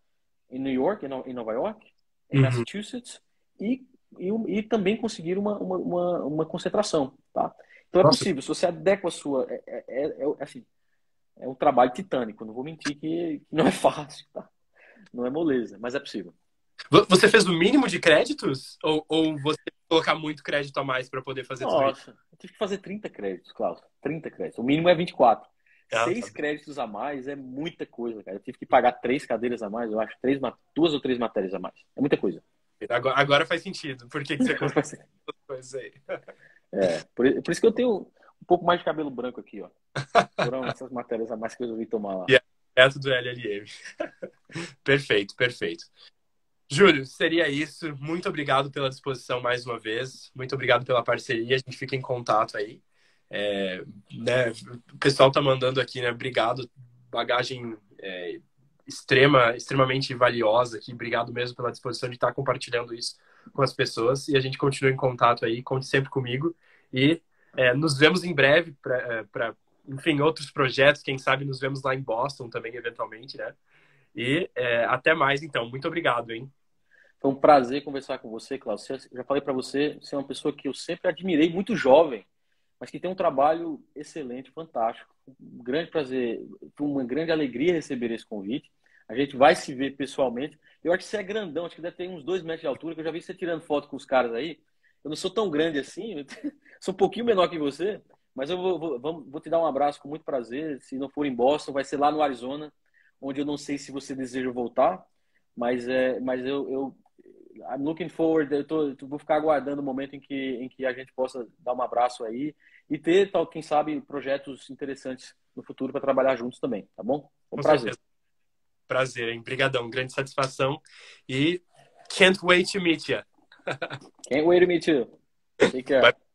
em New York, em Nova York, em uhum. Massachusetts, e, e, e, também conseguir uma, uma, uma, uma concentração, tá? Então é Nossa. possível, se você adequa a sua... É, é, é, é, assim, é um trabalho titânico, não vou mentir que, que não é fácil, tá? Não é moleza, mas é possível. Você fez o mínimo de créditos? Ou, ou você colocar muito crédito a mais para poder fazer Nossa, eu tive que fazer 30 créditos, Klaus. 30 créditos. O mínimo é 24. Ah, Seis tá. créditos a mais é muita coisa, cara. Eu tive que pagar três cadeiras a mais, eu acho. Três, duas ou três matérias a mais. É muita coisa. Agora, agora faz sentido. Por que, que você consegue coisas aí? É, por, por, isso que eu tenho um pouco mais de cabelo branco aqui, ó. Foram essas matérias a mais que eu resolvi tomar lá. Yeah, é do LLM. perfeito, perfeito. Júlio, seria isso. Muito obrigado pela disposição mais uma vez. Muito obrigado pela parceria. A gente fica em contato aí. É, né, o pessoal tá mandando aqui, né? Obrigado. Bagagem é, extrema, extremamente valiosa aqui. Obrigado mesmo pela disposição de estar compartilhando isso com as pessoas. E a gente continua em contato aí. Conte sempre comigo. E é, nos vemos em breve para, é, enfim, outros projetos. Quem sabe nos vemos lá em Boston também, eventualmente, né? E é, até mais, então. Muito obrigado, hein? Foi um prazer conversar com você, Cláudio. Já falei para você, você é uma pessoa que eu sempre admirei, muito jovem, mas que tem um trabalho excelente, fantástico. Um grande prazer, uma grande alegria receber esse convite. A gente vai se ver pessoalmente. Eu acho que você é grandão, acho que deve ter uns dois metros de altura, que eu já vi você tirando foto com os caras aí. Eu não sou tão grande assim, sou um pouquinho menor que você, mas eu vou, vou, vou te dar um abraço com muito prazer. Se não for em Boston, vai ser lá no Arizona, onde eu não sei se você deseja voltar, mas, é, mas eu, eu I'm looking forward, eu, tô, vou ficar aguardando o momento em que, em que a gente possa dar um abraço aí e ter, tal, quem sabe, projetos interessantes no futuro para trabalhar juntos também, tá bom? Um Com prazer. Certeza. Prazer, hein? Obrigadão, grande satisfação e can't wait to meet you. can't wait to meet you. Take care. Bye.